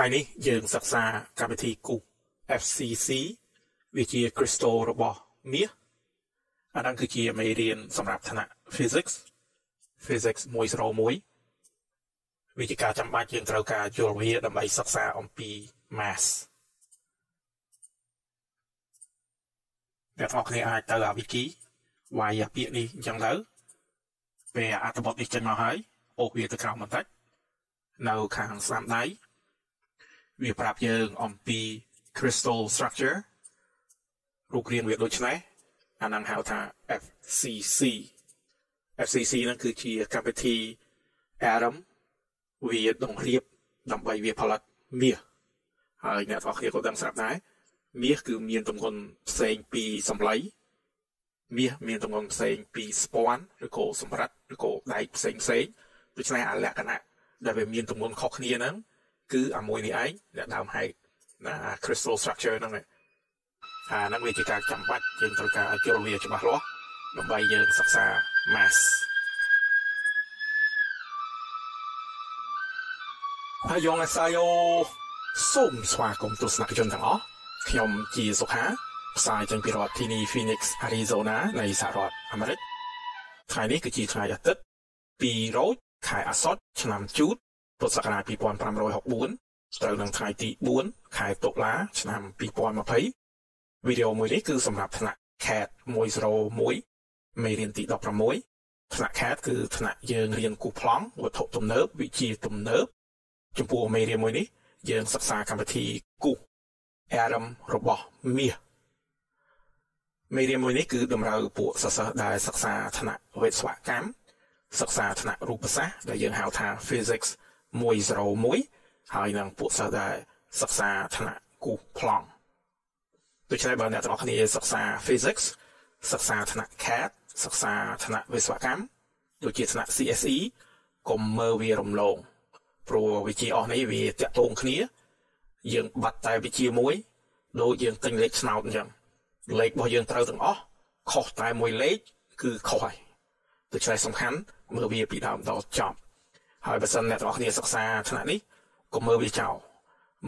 ថ្ងៃនេះយើងសិក្សាកម្មវិធីគូស FCC វាជា crystal របស់មាសអាហ្នឹងគឺជាមេរៀនសម្រាប់ថ្នាក់ physics physics 101វាជាការចាំបាច់យើងត្រូវការយល់វាដើម្បីសិក្សាអំពី mass អ្នកទាំងគ្នាអាចទៅអា wiki វាយពាក្យនេះអញ្ចឹងទៅពេលអត្ថបទនេះចេញមកហើយអូសវាទៅក្រោមបន្តិចនៅខាងស្ដាំដៃ វាប្រាប់យើងអំពី crystal structure រូបរាងវាដូចនេះអានឹងហៅថា FCC FCC ហ្នឹងគឺជាកម្មវិធី Atom វាដងរៀបដើម្បីវាផលិតមាសហើយអ្នកទាំងគ្នាក៏ដឹងស្រាប់ដែរមាសគឺមានទម្ងន់ផ្សេងពីសម្លៃមាសមានទម្ងន់ផ្សេងពីស្ពាន់ឬក៏សម្រាប់ឬក៏ដែកផ្សេងផ្សេងដូច្នេះអាលក្ខណៈដែលវាមានទម្ងន់ខុសគ្នាហ្នឹង គឺអាមួយនេះឯងដែលដើមហែកណា crystal structure ហ្នឹងអាហ្នឹងវាជាការចាំបាច់យើងត្រូវការឲ្យយល់វាច្បាស់លាស់ដើម្បីយើងសិក្សា mass ហើយយងអសាយោសូមស្វាគមន៍ទស្សនិកជនទាំងអស់ខ្ញុំជាសុខាផ្សាយចេញពីរដ្ឋធានី Phoenix Arizona នៃសហរដ្ឋអាមេរិកថ្ងៃនេះគឺជាថ្ងៃអាទិត្យ2រោចខែអាសត់ឆ្នាំជូត ពុទ្ធសករាជ2564ត្រូវនឹងថ្ងៃទី4ខែតុលា ឆ្នាំ2020វីដេអូមួយនេះគឺសម្រាប់ថ្នាក់ CAT 101មេរៀនទី16ថ្នាក់ CAT គឺថ្នាក់យើងរៀនគូប្លង់វត្ថុទំនើបវិជាទំនើបចំពោះមេរៀនមួយនេះយើងសិក្សាកម្មវិធីគូ Atom របស់មាសមេរៀនមួយនេះគឺតម្រូវពួកសិស្សដែលសិក្សាថ្នាក់វិស្វកម្មសិក្សាថ្នាក់រូបសាស្ត្រដែលយើងហៅថា Physics 101ហើយនឹងពួកសិស្សដែលសិក្សាថ្នាក់គូសប្លង់ដូច្នេះបើអ្នកទាំងអស់គ្នាសិក្សា Physics សិក្សាថ្នាក់ CAD សិក្សាថ្នាក់វិស្វកម្មដូចជាថ្នាក់ CSE កុំមើលវារំលងព្រោះវិជ្ជាអស់នេះវាតាក់ទងគ្នា យើងបាត់តែវិជ្ជាមួយដូចយើងទិញលេខស្នោតអញ្ចឹងលេខរបស់យើងត្រូវទាំងអស់ខុសតែមួយលេខគឺខុសហើយដូច្នេះសំខាន់មើលវាពីដើមដល់ចប់ ហើយបើសិនអ្នកទាំងអស់គ្នាសិក្សាថ្នាក់នេះកុំមើលវាចោល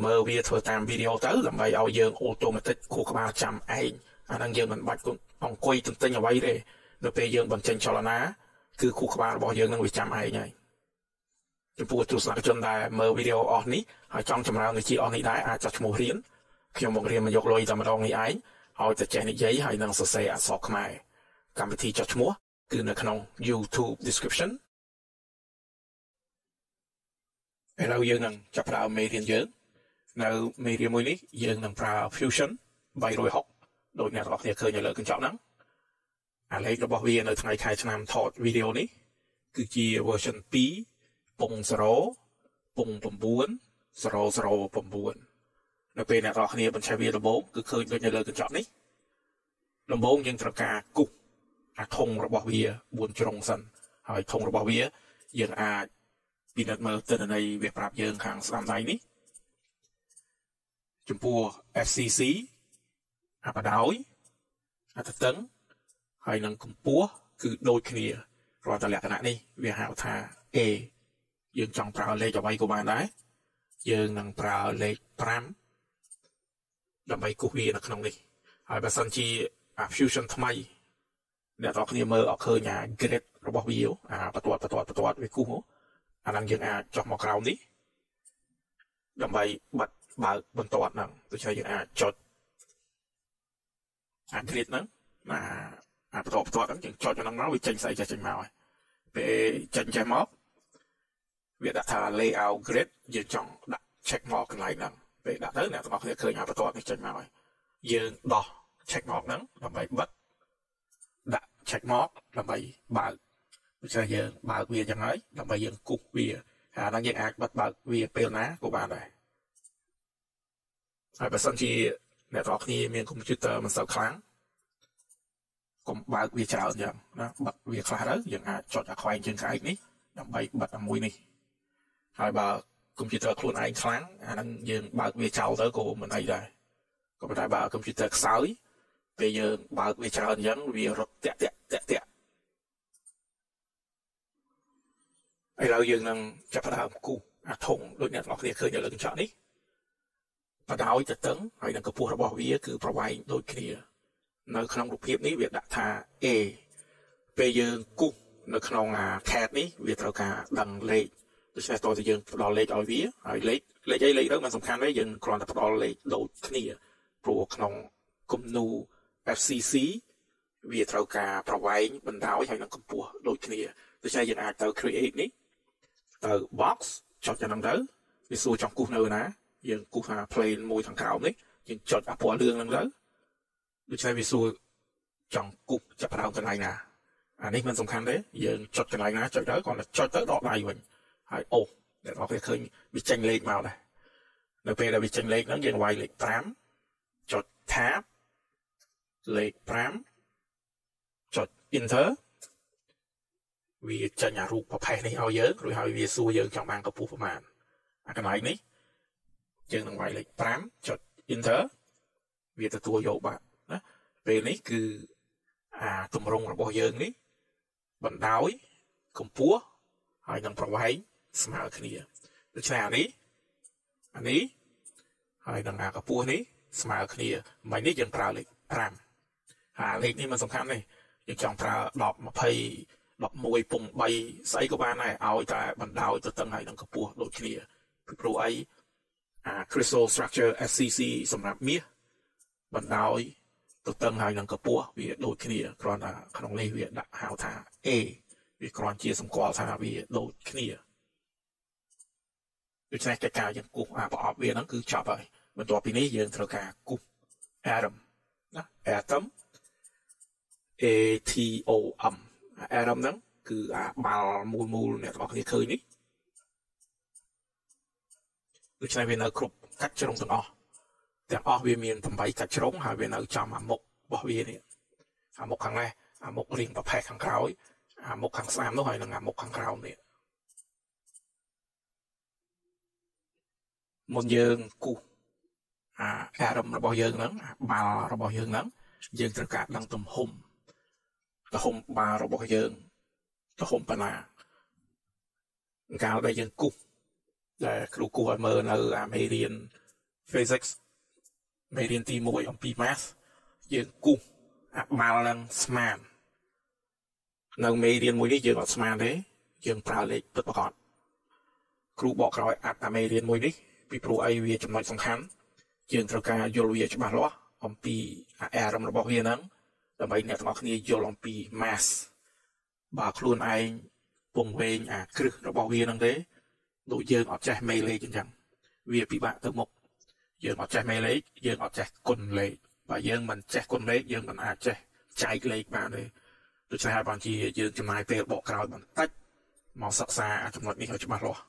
មើលវាធ្វើតាមវីដេអូទៅដើម្បីឲ្យយើងអូតូម៉ាទិកខួរក្បាលចាំឯងអាហ្នឹងយើងមិនបាច់អង្គុយទន្ទិញអ្វីទេនៅពេលយើងបញ្ចេញចលនាគឺខួរក្បាលរបស់យើងនឹងវាចាំឯងហើយចំពោះទស្សនិកជនដែលមើលវីដេអូអស់នេះហើយចង់ចម្រើនវិជ្ជាអស់នេះដែរអាចចុះឈ្មោះរៀនខ្ញុំមករៀនមកយកលុយតែម្ដងនេះឯងឲ្យតែចេះនិយាយហើយនឹងសរសេរអក្សរខ្មែរកម្មវិធីចុះឈ្មោះគឺនៅក្នុង YouTube description ឥឡូវយើងនឹងចាប់ផ្ដើមមេរៀនយើងនៅមេរៀនមួយនេះយើងនឹងប្រើ Fusion 360ដោយអ្នកទាំងអស់គ្នាឃើញនៅលើកញ្ចក់ហ្នឹងអាលេខរបស់វានៅថ្ងៃខែឆ្នាំថតវីដេអូនេះគឺជា version 2ពង0ពង9 009នៅពេលអ្នកទាំងអស់គ្នាបញ្ឆេះវាដំបូងគឺឃើញដូចនៅលើកញ្ចក់នេះដំបូងយើងត្រូវការគូសអាធុងរបស់វា4ជ្រុងសិនហើយធុងរបស់វាយើងអាច ពិនិត្យមើលទិន្នន័យវាប្រាប់យើងខាងស្ដាំដៃនេះចំពោះ FCC អាបដោយអត្តតឹងហើយនឹងកម្ពស់គឺដូចគ្នារាល់តែលក្ខណៈនេះវាហៅថា A យើងចង់ប្រើលេខអ្វីក៏បានដែរយើងនឹងប្រើលេខ5ដើម្បីគូសវានៅក្នុងនេះហើយបើសិនជា fusion ថ្មីអ្នកនរគ្នាមើលអត់ឃើញអា grid របស់វាអាបន្ទាត់បន្ទាត់បន្ទាត់វាគូស អាហ្នឹងយើងអាចចុះមកក្រោមនេះដើម្បីបិទបើកបន្ទាត់ហ្នឹងដូច្នេះយើងអាចចុចអា grid ហ្នឹងអាអាបន្ទាត់បន្ទាត់ហ្នឹងយើងចុចហ្នឹងមកវាចេញស្អីចេះចេញមកហើយពេលចេញចេះមកវាដាក់ថា layout grid យើងចង់ដាក់ check mark កន្លែងហ្នឹងពេលដាក់ទៅអ្នកទាំងអស់គ្នាឃើញអាបន្ទាត់នេះចេញមកហើយយើងដោះ check mark ហ្នឹងដើម្បីបិទដាក់ check mark ដើម្បីបើក ដូច្នេះយើងបើកវាចឹងហើយដើម្បីយើងគូសវាអាហ្នឹងយើងអាចបិទបើកវាពេលណាក៏បានដែរហើយបើសិនជាអ្នកទាំងគ្នាមានកុំព្យូទ័រមិនសូវខ្លាំងកុំបើកវាច្រើនចឹងណាបិទវាខ្លះទៅយើងអាចចុចអាខ្វែងជើងក្អែកនេះដើម្បីបិទអាមួយនេះហើយបើកុំព្យូទ័រខ្លួនឯងខ្លាំងអាហ្នឹងយើងបើកវាចោលទៅក៏មិនអីដែរក៏ប៉ុន្តែបើកុំព្យូទ័រខ្សោយពេលយើងបើកវាច្រើនអញ្ចឹងវារត់តាក់តាក់តាក់តាក់ ឥឡូវយើងនឹងចាប់ផ្ដើមគូសអាធុងដូចអ្នកទាំងអស់គ្នាឃើញនៅលើកញ្ចក់នេះបដោយទៅតឹងហើយនឹងកម្ពស់របស់វាគឺប្រវែងដូចគ្នា នៅក្នុងរូបភាពនេះវាដាក់ថា A ពេលយើងគូសនៅក្នុងអា cat នេះវាត្រូវការដឹងលេខដូច្នេះតើតើយើងផ្ដល់លេខឲ្យវាហើយលេខលេខអីលេខទៅมันសំខាន់ទេយើងគ្រាន់តែផ្ដល់លេខដូចគ្នាព្រោះក្នុងគំនូ FCC វាត្រូវការប្រវែងបណ្ដោយហើយនឹងកម្ពស់ដូចគ្នាដូច្នេះយើងអាចទៅ create នេះទៅ box ចុចទៅនឹងទៅវាសួរចង់គូសនៅណាយើងគូសថា plane មួយខាងក្រោមនេះយើងចុចអាពណ៌លឿងហ្នឹងទៅដូច្នេះវាសួរចង់គូសចាប់ដើមកន្លែងណាអានេះមិនសំខាន់ទេយើងចុចកន្លែងណាចុចទៅគ្រាន់តែចុចទៅដកដៃវិញហើយអូអ្នកនរគ្នាឃើញវាចេញលេខមកដែរនៅពេលដែលវាចេញលេខហ្នឹងយើងវាយលេខ5ចុច tab លេខ5ចុច enter វាចេញអារូបប្រភេទនេះឲ្យយើងរួចហើយវាសួរយើងចង់បានកម្ពស់ប្រមាណអាកន្លែងនេះយើងនឹងវាយលេខ5ចុច enter វាទទួលយកបាទណាពេលនេះគឺអាទម្រង់របស់យើងនេះបណ្ដោយកម្ពស់ហើយនឹងប្រវែងស្មើគ្នាដូច្នេះអានេះអានេះហើយនឹងអាកម្ពស់នេះស្មើគ្នាមិននេះយើងប្រើលេខ5អាលេខនេះមិនសំខាន់ទេយើងចង់ប្រើ10 20 11ពង3ស្អីក៏បានដែរឲ្យតែបណ្ដោយទៅតឹងហើយនឹងកម្ពស់ដូចគ្នាពីព្រោះអីអា crystal structure SCC សម្រាប់មាសបណ្ដោយទៅតឹងហើយនឹងកម្ពស់វាដូចគ្នាគ្រាន់តែក្នុងនេះវាដាក់ហៅថា A វាគ្រាន់ជាសម្គាល់ថាវាដូចគ្នាដូច្នេះកិច្ចការយើងគូសអាប្រអប់វាហ្នឹងគឺចប់ហើយបន្ទាប់ពីនេះយើងត្រូវការគូស atom ណា atom A T O M atom ហ្នឹងគឺអាបាល់មូលមូលអ្នកទាំងអស់គ្នាឃើញនេះដូច្នេះវានៅគ្រប់កាច់ជ្រុងទាំងអស់ទាំងអស់វាមាន8កាច់ជ្រុងហើយវានៅចំអាមុខរបស់វានេះអាមុខខាងនេះអាមុខរៀងប្រផេះខាងក្រោយអាមុខខាងស្ដាំនោះហើយនឹងអាមុខខាងក្រោមនេះមុនយើងគូសអាអារម្មណ៍របស់យើងហ្នឹងអាបាល់របស់យើងហ្នឹងយើងត្រូវការដឹងទំហំ ទំហំបាល់របស់យើងទំហំប៉ុណ្ណាកាលដែលយើងគូសដែលគ្រូគូសឲ្យមើលនៅអាមេរៀន physics មេរៀនទី1អំពី math យើងគូសអាបាល់នឹងស្មាននៅមេរៀនមួយនេះយើងអត់ស្មានទេយើងប្រើលេខពិតប្រាកដគ្រូបកក្រោយអាប់អាមេរៀនមួយនេះពីព្រោះអីវាចំណុចសំខាន់យើងត្រូវការយល់វាច្បាស់លាស់អំពីអារម្មណ៍របស់វាហ្នឹង ដើម្បីអ្នកទាំងអស់គ្នាយល់អំពី mass បើខ្លួនឯងពងវែងអាគ្រឹះរបស់វាហ្នឹងទេដូចយើងអត់ចេះមេលេខអញ្ចឹងវាពិបាកទៅមុខយើងអត់ចេះមេលេខយើងអត់ចេះគុណលេខបើយើងមិនចេះគុណលេខយើងមិនអាចចេះចែកលេខបានទេដូច្នេះហើយបានជាយើងចំណាយពេលបកក្រោយបន្តិចមកសិក្សាចំណុចនេះឲ្យច្បាស់លាស់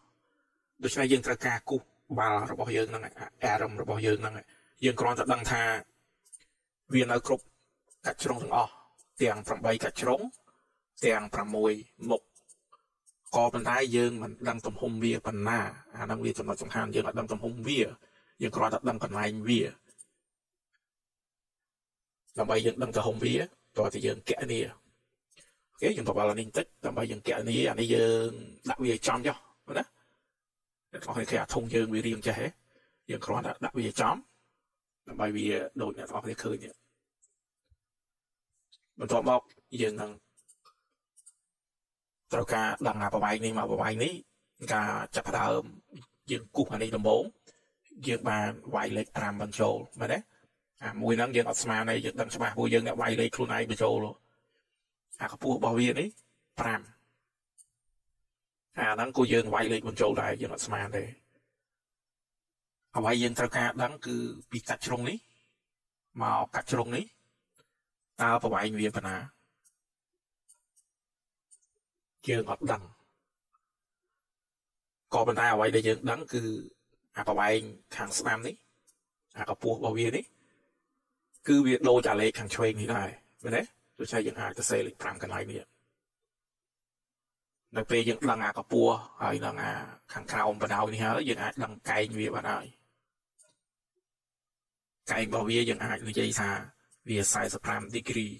ដូច្នេះយើងត្រូវការគូសបាល់របស់យើងហ្នឹងអារម្មណ៍របស់យើងហ្នឹងយើងគ្រាន់តែដឹងថាវានៅគ្រប់ កាច់ជ្រុងទាំងអស់ទាំង8កាច់ជ្រុងទាំង6មុខក៏ប៉ុន្តែយើងមិនដឹងទំហំវាប៉ុណ្ណាអាហ្នឹងវាចំណុចសំខាន់យើងអត់ដឹងទំហំវាយើងគ្រាន់តែដឹងកន្លែងវាដើម្បីយើងដឹងទំហំវាតើតើយើងកណនីអូខេយើងបបល់នេះបន្តិចដើម្បីយើងកណនីអានេះយើងដាក់វាចំចុះណាអ្នកទាំងអស់គ្នាអាធុងយើងវារៀងចេះហ៎យើងគ្រាន់តែដាក់វាចំដើម្បីវាដូចអ្នកទាំងអស់គ្នាឃើញ បន្ទាប់មកយើងនឹងត្រូវការដឹងអាប្រវែងនេះមកប្រវែងនេះការចាប់ផ្ដើមយើងគូសអានេះដំបូងយើងបានវាយលេខ5បញ្ចូលមែនទេអាមួយហ្នឹងយើងអត់ស្មានទេយើងដឹងច្បាស់ព្រោះយើងអ្នកវាយលេខខ្លួនឯងបញ្ចូលអាកម្ពស់របស់វានេះ5អាហ្នឹងក៏យើងវាយលេខបញ្ចូលដែរយើងអត់ស្មានទេអ្វីយើងត្រូវការដឹងគឺពីកាច់ជ្រុងនេះមកកាច់ជ្រុងនេះ តើប្រវែងវាប៉ុណ្ណាយើងអត់ដឹងក៏ប៉ុន្តែអ្វីដែលយើងដឹងគឺអាប្រវែងខាងស្ដាំនេះអាកម្ពស់របស់វានេះគឺវាដូចអាលេខខាងឆ្វេងនេះដែរមែនទេដូច្នេះយើងអាចទៅសេលេខ5កន្លែងនេះនៅពេលយើងដឹងអាកម្ពស់ហើយនឹងអាខាងក្រោមបណ្ដោយនេះហើយយើងអាចដឹងកែងវាបានហើយកែងរបស់វាយើងអាចនិយាយថា វា45 degree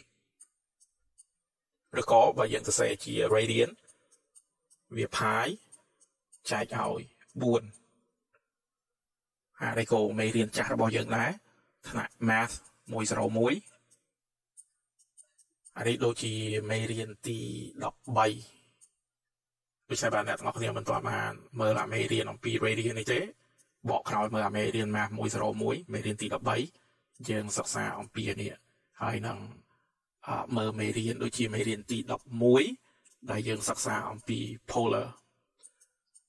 ឬក៏បើយើងសរសេរជា radian វាផាយចែកឲ្យ4អានេះក៏មេរៀនចាស់របស់យើងដែរថ្នាក់ math 101អានេះដូចជាមេរៀនទី13ដូច្នេះបាទអ្នកទាំងអស់គ្នាមិនទាន់បានមើលអាមេរៀនអំពី radian នេះទេបកក្រោយមើលអាមេរៀន math 101មេរៀនទី13 យើងសិក្សាអំពីនេះហើយនឹងមើលមេរៀនដូចជាមេរៀនទី11ដែលយើងសិក្សាអំពី polar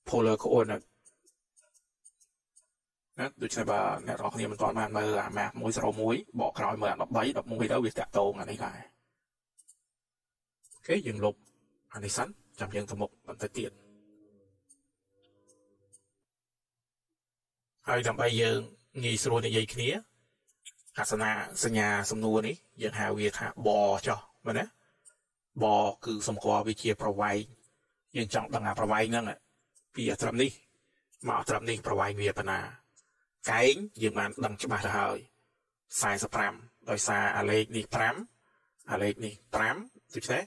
polar coordinate ណាដូច្នេះបើអ្នកនរគ្នាមិនទាន់បានមើលអាម៉ាស់101បកក្រោយមើលអា13 11ទៅវាតាក់ទងអានេះដែរអូខេយើងលុបអានេះសិនចាំយើងទៅមុខបន្តិចទៀតហើយដើម្បីយើងងាយស្រួលនិយាយគ្នា អាសនាសញ្ញាសំណួរនេះយើងហៅវាថាបចុះមែនទេបគឺសម្គាល់វាជាប្រវែងយើងចង់ដឹងអាប្រវែងហ្នឹងពីអាត្រឹមនេះមកត្រឹមនេះប្រវែងវាប៉ុណ្ណាកែងយើងបានដឹងច្បាស់ទៅហើយ45ដោយសារអាលេខនេះ5អាលេខនេះ5ដូច្នេះ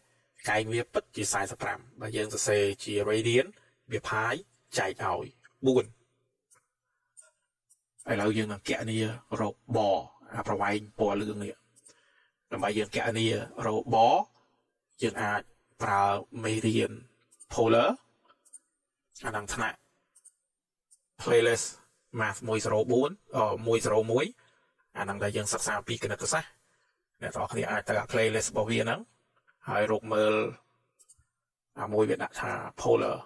កែងវាពិតជា45បើយើងសរសេរជា radian វាផាយចែកឲ្យ4ឥឡូវយើងនឹងកណនីរកបអា ប្រវែងពណ៌លឿងនេះដើម្បីយើងកណនីរកបយើងអាចប្រើមេរៀន polar អានឹងថ្នាក់ playlist math 104 101អាហ្នឹងដែលយើងសិក្សាពីគណិតសាស្ត្រអ្នកទាំងអស់គ្នាអាចទៅអា playlist របស់វាហ្នឹងហើយរកមើលអាមួយវាដាក់ថា polar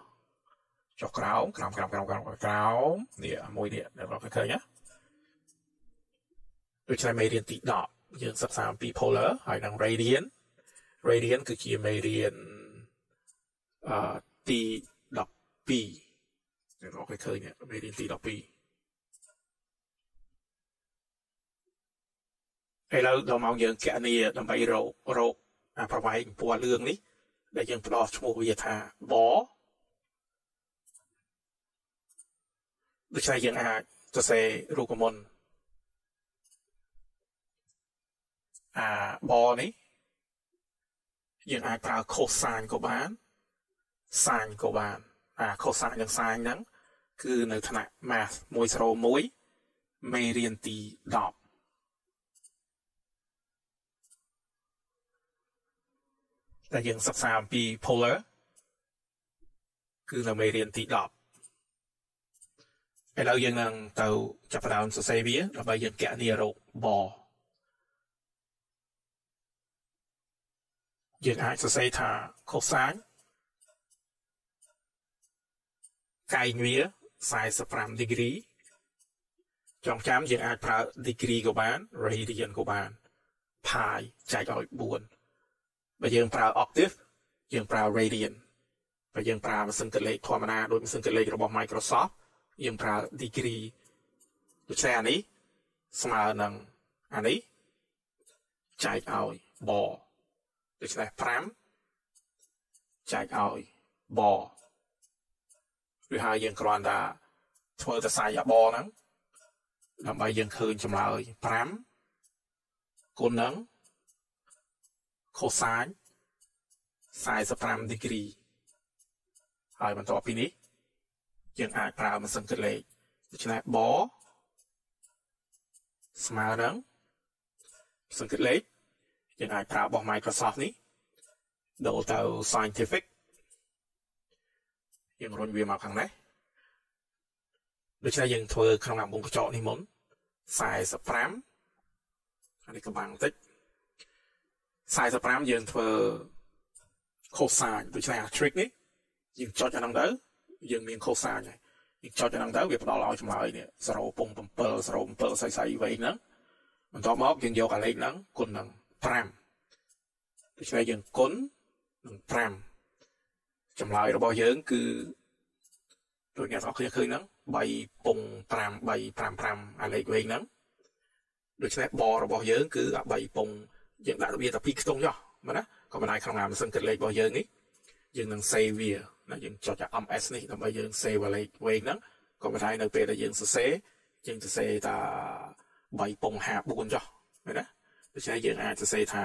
ចុះក្រោមក្រោមក្រោមក្រោមក្រោមក្រោមនេះមួយនេះអ្នកទាំងអស់គ្នាឃើញណា ដូច្នេះមេរៀនទី10យើងសិក្សាអំពី polar ហើយនឹង radian radian គឺជាមេរៀនអឺទី12អ្នកទាំងអស់គ្នាឃើញមេរៀនទី12ឥឡូវដល់មកយើងកណនីដើម្បីរករកអាប្រវែងពណ៌លឿងនេះ ដែលយើងផ្ដោតឈ្មោះវាថាបដូច្នេះយើងអាចសរសេររូបមន្ត អាបនេះយើងអាចប្រើ cosine ក៏បាន sin ក៏បាន អា cosine និង sin ហ្នឹងគឺនៅថ្នាក់ math 101មេរៀនទី10ដែលយើងសិក្សាអំពី polar គឺនៅមេរៀនទី10ឥឡូវយើងនឹងទៅចាប់ផ្ដើមសរសេរវាដើម្បីយើងកណនីរោគប យើងអាចសរសេរថា cosine កែងវា45 degree ចងចាំយើងអាចប្រើ degree ក៏បាន radian ក៏បាន pi ចែកឲ្យ4បើយើងប្រើ octave យើងប្រើ radian បើយើងប្រើម៉ាស៊ីនគិតលេខធម្មតាដូចម៉ាស៊ីនគិតលេខរបស់ Microsoft យើងប្រើ degree ដូច្នេះអានេះស្មើនឹងអានេះចែកឲ្យប ដូច្នេះ5ចែកឲ្យបឬហើយយើងគ្រាន់តែធ្វើទៅសាយអាបហ្នឹងដើម្បីយើងឃើញចម្លើយ5គុណនឹង cosine 45 degree ហើយបន្ទាប់ពីនេះ យើងអាចប្រើម៉ាស៊ីនគិតលេខដូច្នេះបស្មើនឹងម៉ាស៊ីនគិតលេខ យើងអាចប្រើរបស់ Microsoft នេះដូរទៅ scientific យើងរុញវាមកខាងនេះដូច្នេះយើងធ្វើក្នុងអាមុំកញ្ចក់នេះមុន45អានេះកំបាំងបន្តិច45យើងធ្វើ cosine ដូច្នេះអា trick នេះយើងចុចអាហ្នឹងទៅយើងមាន cosine ហើយយើងចុចអាហ្នឹងទៅវាផ្ដល់ឲ្យចម្លើយនេះ0.7 0.7ស្អីស្អីវែងហ្នឹងបន្ទាប់មកយើងយកអាលេខហ្នឹងគុណនឹង 5ដូច្នេះយើងគុណនឹង5ចម្លើយរបស់យើងគឺដូចអ្នកនរគ្នាឃើញហ្នឹង3.5 355អាលេខវែងហ្នឹងដូច្នេះបរបស់យើងគឺអា3ពងយើងដាក់វាតែពីខ្ទង់ចុះមែនណាក៏មិនដែរក្នុងអាម៉ាស៊ីនគិតលេខរបស់យើងនេះយើងនឹង save វាណាយើងចុចអា MS នេះដើម្បីយើង save លេខវែងហ្នឹងក៏មិនដែរនៅពេលដែលយើងសរសេរយើងសរសេរថា3ពង54ចុះមែនណា ដូច្នេះយើងអាចសរសេរថា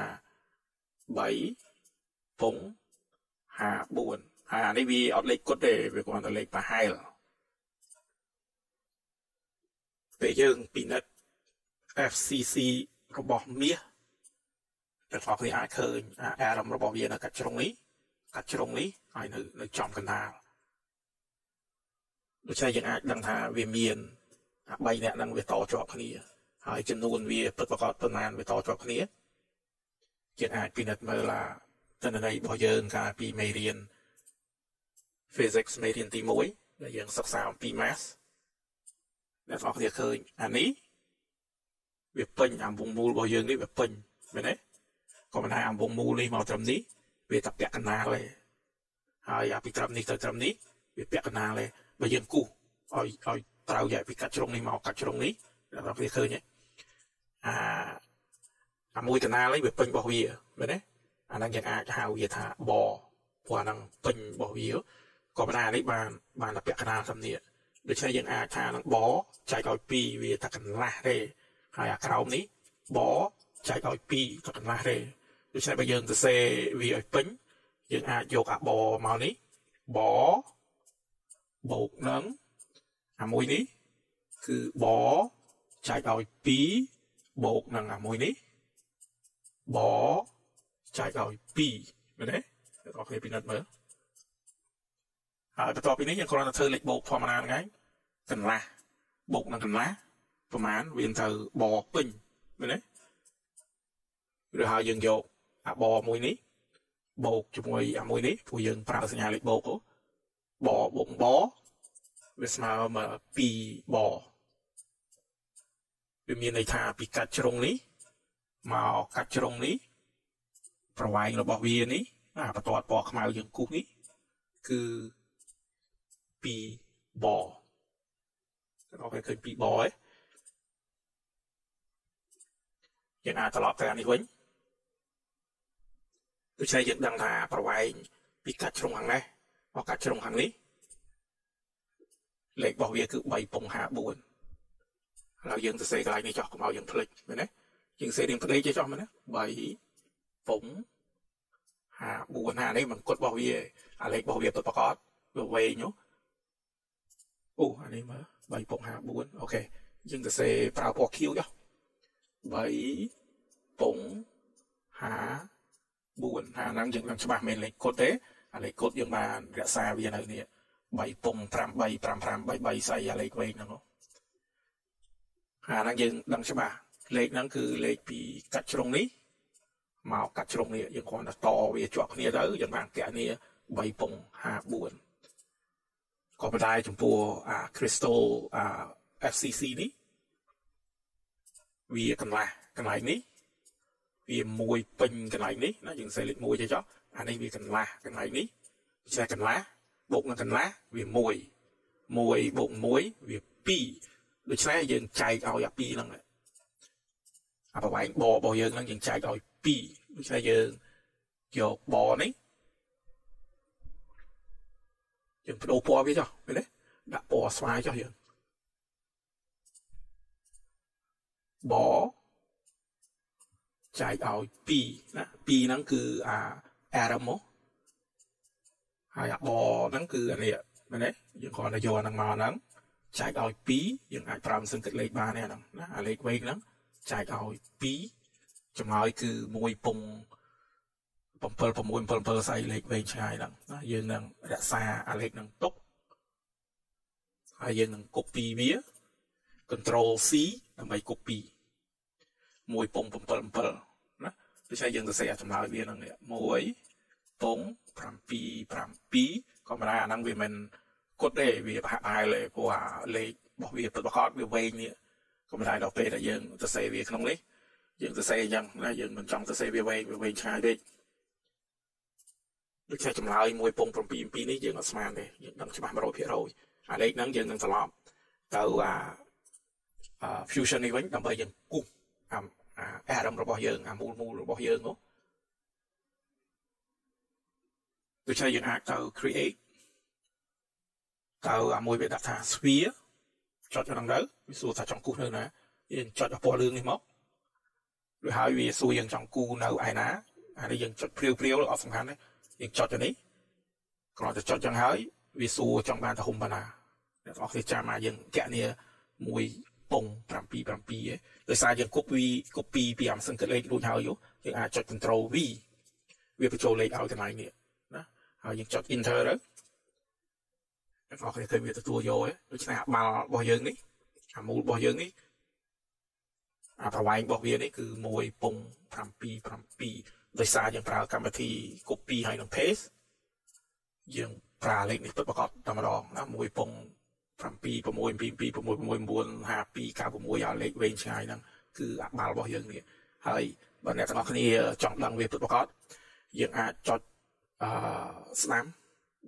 3ពង54ហើយអានេះវាអត់លេខគត់ទេវាគ្រាន់តែលេខប្រហែលពេលយើងពិនិត្យ FCC របស់មាសអ្នកនរគ្នាអាចឃើញអារម្មណ៍របស់វានៅកាត់ជ្រុងនេះកាត់ជ្រុងនេះហើយនៅនៅចំកណ្ដាលដូច្នេះយើងអាចដឹងថាវាមានអា3នាក់ហ្នឹងវាតជាប់គ្នា ហើយចំនួនវាពិតប្រាកដប៉ុន្មានវាតជាប់គ្នាយើងអាចពិនិត្យមើលឡាទិន្នន័យរបស់យើងកាលពីមេរៀន physics មេរៀនទី1ដែលយើងសិក្សាអំពី mass អ្នកនរគ្នាឃើញអានេះវាពេញអាវងមូលរបស់យើងនេះវាពេញមែនទេក៏មិនថាអាវងមូលនេះមកត្រឹមនេះវាតែពាក់កណ្ដាលទេហើយអាពីត្រឹមនេះទៅត្រឹមនេះវាពាក់កណ្ដាលទេបើយើងគូសឲ្យឲ្យត្រូវយកពីកាត់ជ្រុងនេះមកកាត់ជ្រុងនេះដល់វាឃើញ អាអាមួយកណ្ដាលនេះវាពេញរបស់វាមែនទេអាហ្នឹងយើងអាចហៅវាថាបព្រោះអាហ្នឹងពេញរបស់វាក៏ប៉ុន្តែនេះបានបានតែពាក់កណ្ដាលសំនៀកដូច្នេះយើងអាចថានឹងបចែកឲ្យ2វាតែកន្លះទេហើយអាក្រោមនេះបចែកឲ្យ2តែកន្លះទេដូច្នេះបើយើងសរសេរវាឲ្យពេញយើងអាចយកអាបមកនេះបបូកនឹងអាមួយនេះគឺបចែកឲ្យ2 បូកនឹងអាមួយនេះបចែកឲ្យ2មែនទេអ្នកនរគ្នាពិនិត្យមើលហើយបន្ទាប់ពីនេះយើងគ្រាន់តែធ្វើលេខបូកធម្មតាហ្នឹងឯងកន្លះបូកនឹងកន្លះប្រហែលវាទៅបពេញមែនទេឬហើយយើងយកអាបមួយនេះបូកជាមួយអាមួយនេះព្រោះយើងប្រើសញ្ញាលេខបូកបបូកបវាស្មើមក2ប វាមានន័យថាពីកាត់ជ្រុងនេះមកកាត់ជ្រុងនេះប្រវែងរបស់វានេះអាបន្ទាត់ពណ៌ខ្មៅយើងគូសនេះគឺ2បដល់ពេលឃើញ2បឯងយើងអាចត្រឡប់ទៅអានេះវិញដូច្នេះយើងដឹងថាប្រវែងពីកាត់ជ្រុងខាងនេះមកកាត់ជ្រុងខាងនេះលេខរបស់វាគឺ3ពង54 ហើយយើងសរសេរកន្លែងនេះចោះកុំឲ្យយើងភ្លេចមែនទេយើងសរសេររៀងផ្ដេកចោះមែនទេ3ពង54ណានេះមិនគត់របស់វាអាលេខរបស់វាពិតប្រាកដវាវែងអូអានេះមើល3ពង54អូខេយើងសរសេរប្រើពណ៌ខៀវចុះ3ពង54អាហ្នឹងយើងនឹងច្បាស់មែនលេខគត់ទេអាលេខគត់យើងបានរក្សាវានៅនេះ3ពង535533ស្អីអាលេខវែងហ្នឹង អាហ្នឹងយើងដឹងច្បាស់លេខហ្នឹងគឺលេខពីកាត់ជ្រុងនេះមកកាត់ជ្រុងនេះយើងគ្រាន់តែតវាជាប់គ្នាទៅយើងបានកណនី3ពង54ក៏ប៉ុន្តែចំពោះអា crystal អា FCC នេះវាកន្លះកន្លែងនេះវាមួយពេញកន្លែងនេះណាយើងសេលេខ1ទៅចុះអានេះវាកន្លះកន្លែងនេះចេះកន្លះបូកនឹងកន្លះវា1 1បូក1វា2 ដូច្នេះយើងចែកឲ្យអា2ហ្នឹងអាប្រវែងបរបស់យើងហ្នឹងយើងចែកឲ្យ2ដូច្នេះយើងយកបនេះយើងបដូរពណ៌វាចុះឃើញទេដាក់ពណ៌ស្វាយចុះយើងបចែកឲ្យ2ណា2ហ្នឹងគឺអា arrow មកហើយអាបហ្នឹងគឺអានេះមែនទេយើងគ្រាន់តែយកអាហ្នឹងមកហ្នឹង ចែកឲ្យ2យើងអាចប្រើម៉ាស៊ីនគិតលេខបានទេអាហ្នឹងណាអាលេខវែងហ្នឹងចែកឲ្យ2ចម្លើយគឺ1ពង7 6 7 7ស្អីលេខវែងឆ្ងាយហ្នឹងណាយើងនឹងរក្សាអាលេខហ្នឹងទុកហើយយើងនឹង copy វា control C ដើម្បី copy 1ពង7 7ណាដូច្នេះយើងសរសេរចម្លើយវាហ្នឹង1ពង7 7ក៏មិនដែរអាហ្នឹងវាមិន គត់ទេវាប្រហាក់ប្រហែលទេព្រោះអាលេខរបស់វាពិតប្រាកដវាវែងនេះក៏មិនដែរដល់ពេលដែលយើងសរសេរវាក្នុងនេះយើងសរសេរអញ្ចឹងណាយើងមិនចង់សរសេរវាវែងវាវែងឆ្ងាយពេកដូចជាចម្លើយ1ពង7 7នេះយើងអត់ស្មានទេយើងដឹងច្បាស់100%អាលេខហ្នឹងយើងនឹងត្រឡប់ទៅអា fusion នេះវិញដើម្បីយើងគូសអាអារម្មណ៍របស់យើងអាមូលមូលរបស់យើងនោះដូច្នេះយើងអាចទៅ create ទៅអាមួយវាដាក់ថា sphere ចុចហ្នឹងទៅវាសួរថាចង់គូសនៅណាយើងចុចឲ្យពណ៌លឿងនេះមកឬហើយវាសួរយើងចង់គូនៅឯណាអានេះយើងចុចព្រាវព្រាវអត់សំខាន់ទេយើងចុចទៅនេះគ្រាន់តែចុចចឹងហើយវាសួរចង់បានទៅហុំប៉ុណ្ណាអ្នកនរគ្នាចាំមកយើងកណនីមួយពង7 7ឯងដោយសារយើង copy copy ពីអាសង្កេតលេខរួចហើយយើងអាចចុច control V វាបញ្ចូលលេខឲ្យកន្លែងនេះណាហើយយើងចុច enter ទៅ អ្នកនរគ្នាឃើញវាទទួលយកឯងដូច្នេះអាបាល់របស់យើងនេះអាមូលរបស់យើងនេះអាប្រវែងរបស់វានេះគឺ1ពង7 7ដោយសារយើងប្រើកម្មវិធី copy ហើយនឹង paste យើងប្រើលេខនេះពិតប្រាកដតែម្ដងណា1ពង7 6 2 2 6 6 9 52 96ឲ្យលេខវែងឆ្ងាយហ្នឹងគឺអាបាល់របស់យើងនេះហើយបើអ្នកទាំងអស់គ្នាចង់ដឹងវាពិតប្រាកដយើងអាចចុចអឺស្ដាំ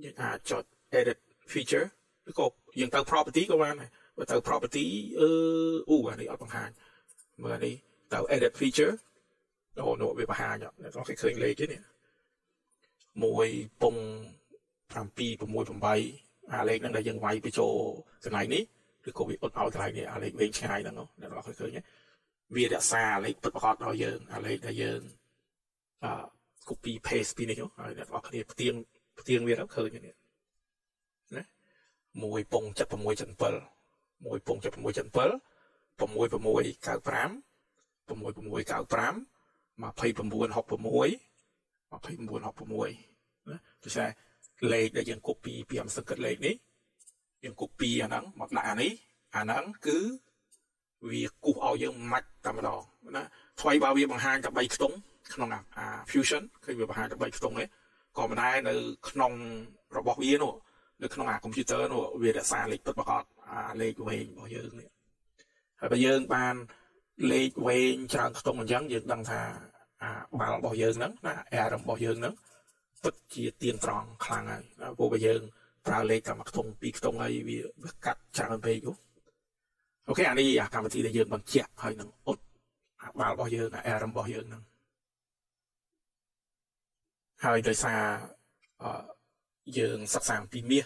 យើងអាចចុច edit feature ឬក៏យើងទៅ property ក៏បានដែរបើទៅ property អឺអូអានេះអត់បង្ហាញមើលនេះទៅ edit feature អូនោះវាបង្ហាញអ្នកទាំងគេឃើញលេខទេនេះ1ពង7 6 8អាលេខហ្នឹងដែលយើងវាយទៅចូលកន្លែងនេះឬក៏វាអត់ឲ្យកន្លែងនេះអាលេខវែងឆ្ងាយហ្នឹងអ្នកនរឃើញឃើញវារក្សាអាលេខពិតប្រាកដដល់យើងអាលេខដែលយើងអឺ copy paste ពីនេះហើយអ្នកនរគ្នាផ្ទៀងផ្ទៀងវាទៅឃើញនេះ ណា1ពង76.7 1ពង76.7 6695 6695 2966 2966ណាដូច្នេះលេខដែលយើង copy ពីអមសង្កត់លេខនេះយើង copy អាហ្នឹងមកដាក់អានេះអាហ្នឹងគឺវាគូសឲ្យយើងម៉ាច់តែម្ដងណាថ្មីបើវាបង្ហាញតែ3ខ្ទង់ក្នុងអា fusion ឃើញវាបង្ហាញតែ3ខ្ទង់នេះក៏មិនដែរនៅក្នុងរបស់វានោះ នៅក្នុងអាកុំព្យូទ័រនោះវារក្សាលេខពិតប្រាកដអាលេខវែងរបស់យើងនេះហើយបើយើងបានលេខវែងច្រើនខ្ទង់អញ្ចឹងយើងដឹងថាអាបាល់របស់យើងហ្នឹងណា error របស់យើងហ្នឹងពិតជាទៀងត្រង់ខ្លាំងហើយព្រោះបើយើងប្រើលេខតែមួយខ្ទង់ពីរខ្ទង់ហើយវាវាកាត់ច្រើនពេកអូខេអានេះអាកម្មវិធីដែលយើងបញ្ជាក់ហើយនឹងអត់អាបាល់របស់យើងអា error របស់យើងហ្នឹងហើយដោយសារអឺ យើងសិក្សាអំពីមាស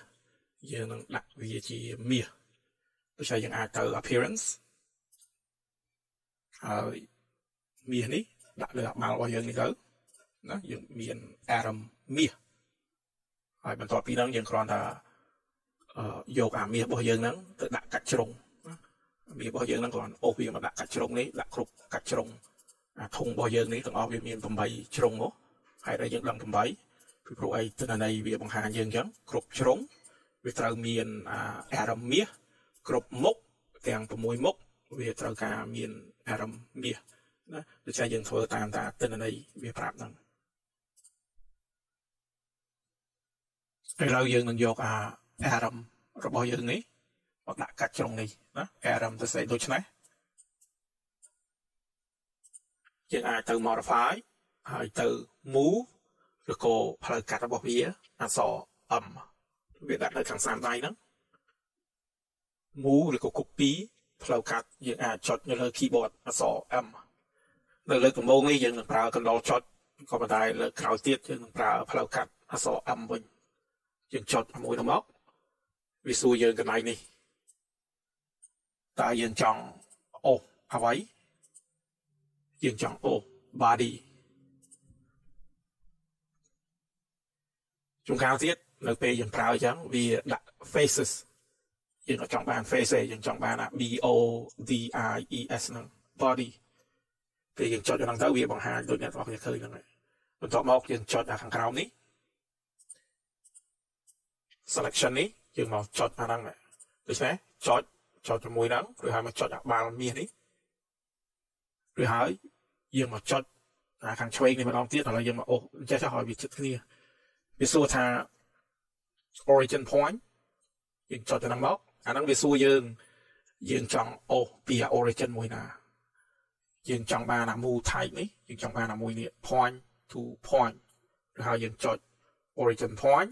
យើងនឹងដាក់វាជាមាសដូច្នេះយើងអាចទៅ appearance ហើយមាសនេះដាក់លើអាបាល់របស់យើងនេះទៅណាយើងមានអារម្មណ៍មាសហើយបន្ទាប់ពីហ្នឹងយើងគ្រាន់តែយកអាមាសរបស់យើងហ្នឹងទៅដាក់កាច់ជ្រុងមាសរបស់យើងហ្នឹងគ្រាន់អូសវាមកដាក់កាច់ជ្រុងនេះដាក់គ្រប់កាច់ជ្រុងអាធុងរបស់យើងនេះទាំងអស់វាមាន8ជ្រុងហ៎ហើយដែលយើងដឹង8 ពីព្រោះអីទិន្នន័យវាបង្ហាញយើងអញ្ចឹងគ្រប់ជ្រុងវាត្រូវមានអារម្មណ៍មាសគ្រប់មុខទាំង6មុខវាត្រូវការមានអារម្មណ៍មាសណាដូច្នេះយើងធ្វើតាមតាទិន្នន័យវាប្រាប់ហ្នឹងឥឡូវយើងនឹងយកអាអារម្មណ៍របស់យើងនេះមកដាក់កាត់ជ្រុងនេះណាអារម្មណ៍ទៅស្អីដូច្នេះយើងអាចទៅ modify ហើយទៅ move ឬក៏ផ្លូវកាត់របស់វាអក្សរ M វាដាក់នៅខាងស្នាមដៃហ្នឹង move ឬក៏ copy ផ្លូវកាត់យើងអាចចុចនៅលើ keyboard អក្សរ M នៅលើដំបូងនេះយើងនឹងប្រើ control ចុចក៏ប៉ុន្តែលើក្រោយទៀតយើងនឹងប្រើផ្លូវកាត់អក្សរ M វិញយើងចុចមួយទៅមកវាសួរយើងកន្លែងនេះតើយើងចង់អូសអ្វីយើងចង់អូស body ជួនកាលទៀតនៅពេលយើងប្រើអញ្ចឹងវាដាក់ faces យើងក៏ចង់បាន face ឯងយើងចង់បាន B O D I E S ហ្នឹង body ពេលយើងចុចហ្នឹងទៅវាបង្ហាញដូចអ្នកទាំងអស់គ្នាឃើញហ្នឹងហើយបន្ទាប់មកយើងចុចអាខាងក្រោមនេះ selection នេះយើងមកចុចអាហ្នឹងដូច្នេះចុចចុចជាមួយហ្នឹងឬហើយមកចុចអាបាល់មាសនេះឬហើយយើងមកចុចអាខាងឆ្វេងនេះម្ដងទៀតឥឡូវយើងមកអូសចេះចោះឲ្យវាជិតគ្នា វាសួរថា origin point យើងចុចទៅហ្នឹងមកអាហ្នឹងវាសួរយើង យើងចង់អូសពី origin មួយណាយើងចង់បានអា move type នេះយើងចង់បានអាមួយនេះ point to point ឬហើយយើងចុច origin point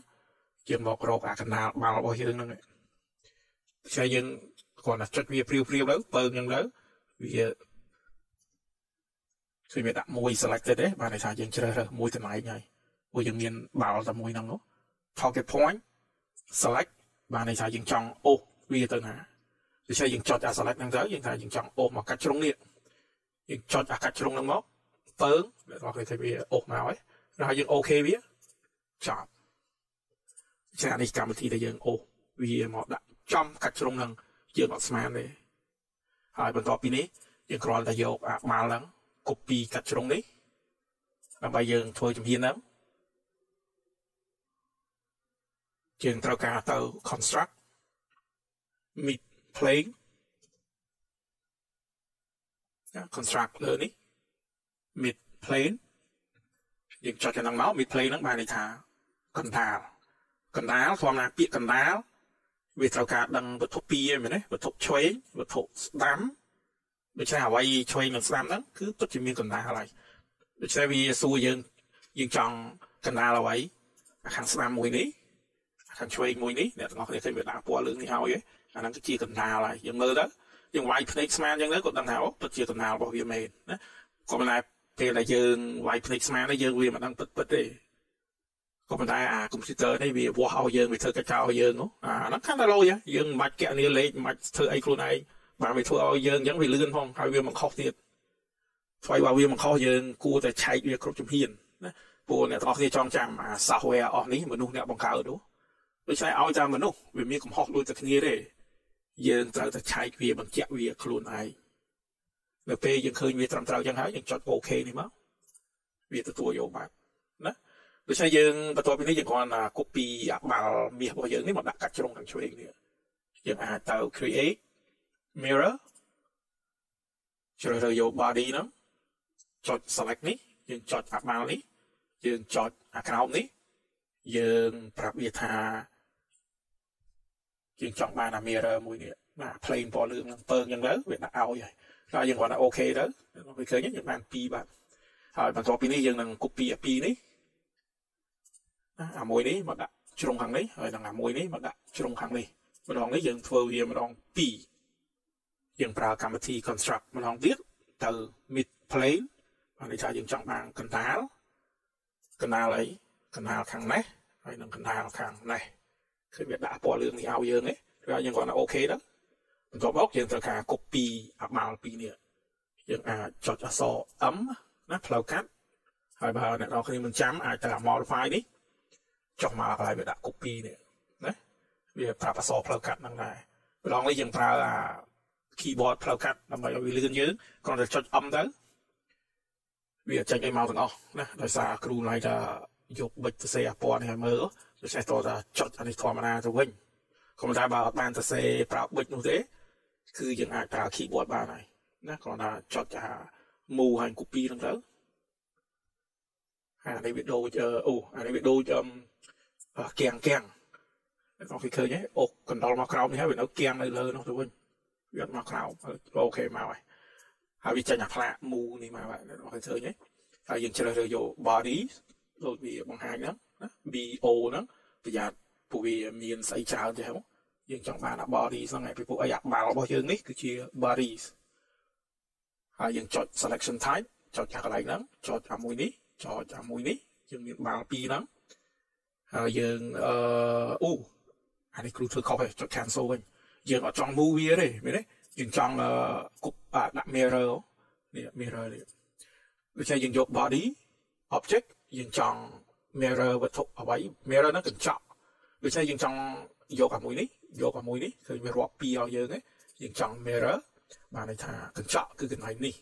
យើងមករកអាកណ្ដាលបាល់របស់យើងហ្នឹងតែយើងគ្រាន់តែចុចវាព្រាវព្រាវទៅបើហ្នឹងទៅវាគឺវាដាក់មួយ selected ទេបានន័យថាយើងជ្រើសរើសមួយកន្លែងហើយ ព្រោះយើងមានបាល់តែមួយហ្នឹងនោះ target point select បានន័យថាយើងចង់អូសវាទៅណាដូច្នេះយើងចុចអា select ហ្នឹងទៅយើងថាយើងចង់អូសមកកាច់ជ្រុងនេះយើងចុចអាកាច់ជ្រុងហ្នឹងមកពើងអ្នកនរគេថាវាអូសមកហើយហើយយើងអូខេវាចប់ចានេះកម្មវិធីដែលយើងអូសវាមកដាក់ចំកាច់ជ្រុងនឹងយើងអត់ស្មានទេហើយបន្ទាប់ពីនេះយើងគ្រាន់តែយកអាម៉ាល់ហ្នឹង copy កាត់ជ្រុងនេះដើម្បីយើងធ្វើជំហានហ្នឹង យើងត្រូវការទៅ construct mid plane construct លើនេះ mid plane យើងចុចចំណងមក mid plane ហ្នឹងបានន័យថាកណ្ដាលកណ្ដាលធម្មតាពាក្យកណ្ដាលវាត្រូវការដឹងវត្ថុពីរឯមែនទេវត្ថុឆ្វេងវត្ថុស្ដាំដូច្នេះអ្វីឆ្វេងនិងស្ដាំហ្នឹងគឺពិតជាមានកណ្ដាលហើយដូច្នេះវាសួរយើងយើងចង់កណ្ដាលអ្វីខាងស្ដាំមួយនេះ ខាងឆ្វេងមួយនេះអ្នកទាំងអស់គ្នាឃើញវាដាក់ពណ៌លឿងនេះហើយអាហ្នឹងគឺជាកណ្ដាលហើយយើងមើលទៅយើងវាយភ្នែកស្មានអញ្ចឹងទៅគាត់ដឹងថាអូពិតជាកណ្ដាលរបស់វាមែនណាក៏ប៉ុន្តែពេលដែលយើងវាយភ្នែកស្មានទៅយើងវាមិនដឹងពិតពិតទេក៏ប៉ុន្តែអាកុំព្យូទ័រនេះវាវាស់ឲ្យយើងវាធ្វើកិច្ចការឲ្យយើងអាហ្នឹងកាន់តែលុយយើងមិនបាច់កណនីលេខមិនបាច់ធ្វើអីខ្លួនឯងបាទវាធ្វើឲ្យយើងអញ្ចឹងវាលឿនផងហើយវាមិនខុសទៀតស្វ័យបើវាមិនខុសយើងគួរតែឆែកវាគ្រប់ជំហានណាពួកអ្នកទាំងអស់គ្នាចងចាំអា software អស់នេះមនុស្សអ្នកបង្កើតនោះ ដូច្នេះឲ្យតែមនុស្សវាមានកំហុសដូចតែគ្នាទេយើងត្រូវតែឆែកវាបញ្ជាក់វាខ្លួនឯងនៅពេលយើងឃើញវាត្រឹមត្រូវចឹងហើយយើងចុចអូខេនេះមកវាទទួលយកបានណាដូច្នេះយើងបន្ទាប់ពីនេះយើងគ្រាន់តែ copy អាបាល់មាសរបស់យើងនេះមកដាក់កាត់ជ្រុងខាងឆ្វេងនេះយើងអាចទៅ create mirror ជ្រើសរើសយក body ហ្នឹងចុច select នេះយើងចុចអាបាល់នេះយើងចុចអាក្រោមនេះយើងប្រាប់វាថា យើងចង់បានអា mirror មួយនេះបាទ plain ពណ៌លឿងហ្នឹងពើងអញ្ចឹងទៅវាដាក់ឲ្យហើយហើយយើងគាត់ថាអូខេទៅវាឃើញយើងបាន2បាទហើយបន្ទាប់ពីនេះយើងនឹង copy អា2នេះអាមួយនេះមកដាក់ជ្រុងខាងនេះហើយនឹងអាមួយនេះមកដាក់ជ្រុងខាងនេះម្ដងនេះយើងធ្វើវាម្ដង2យើងប្រើកម្មវិធី construct ម្ដងទៀតទៅ mid plane បានន័យថាយើងចង់បានកណ្ដាលកណ្ដាលអីកណ្ដាលខាងនេះហើយនឹងកណ្ដាលខាងនេះ ឃើញវាដាក់ពណ៌លឿងនេះឲ្យយើងទេឬយើងគាត់ថាអូខេទៅបន្ទាប់មកយើងត្រូវការ copy អាម៉ាល់ពីរនេះយើងអាចចុចអក្សរ M ណាផ្លូវកាត់ហើយបើអ្នកនរគ្នាមិនចាំអាចទៅ modify នេះចុះមកកន្លែងវាដាក់ copy នេះណាវាប្រាប់អក្សរផ្លូវកាត់ហ្នឹងដែរម្ដងនេះយើងប្រើអា keyboard ផ្លូវកាត់ដើម្បីឲ្យវាលឿនយើងគ្រាន់តែចុច M ទៅវាចេញឲ្យមកទាំងអស់ណាដោយសារគ្រូឡៃថាយកបិចទៅសេអាពណ៌នេះឲ្យមើល ដូច្នេះតោះថាចុចអានេះធម្មតាទៅវិញក៏ប៉ុន្តែបើអត់បានទៅសេប្រើបិចនោះទេ គឺយើងអាចប្រើ keyboard បានហើយណាគ្រាន់តែចុចអា move ហើយ copy ហ្នឹងទៅអានេះវាដូចអូអានេះវាដូចកៀងកៀងអត់ឃើញទេអូកណ្ដុលមកក្រោមនេះហើយវានៅកៀងនៅលើនោះទៅវិញវាអត់មកក្រោមអូខេមកហើយហើយវាចេញអាផ្លាកមូនេះមកហើយអត់ឃើញទេហើយយើងជ្រើសរើសយក body ដូចវាបង្ហាញហ្នឹង ណា BO ហ្នឹងប្រយ័ត្នពួកវាមានស្អីច្រើនទេហ្នឹងយើងចង់បានអា body ហ្នឹងឯងពីពួកអីអាបាល់របស់យើងនេះគឺជា bodies ហើយយើងចុច selection type ចុចខាងកន្លែងហ្នឹងចុចអាមួយនេះចុចអាមួយនេះយើងមានបាល់ពីរហ្នឹងហើយយើងអឺអូអានេះគ្រូធ្វើខុសហើយចុច cancel វិញយើងអត់ចង់ move វាទេមែនទេយើងចង់គប់ដាក់ mirror នេះ mirror នេះដូច្នេះយើងយក body object យើងចង់ mirror វត្ថុអ្វី mirror ហ្នឹងកញ្ចក់ដូច្នេះយើងចង់យកអាមួយនេះយកអាមួយនេះឃើញវារាប់ពីឲ្យយើងហ្នឹងយើងចង់ mirror បានន័យថាកញ្ចក់គឺកន្លែងនេះ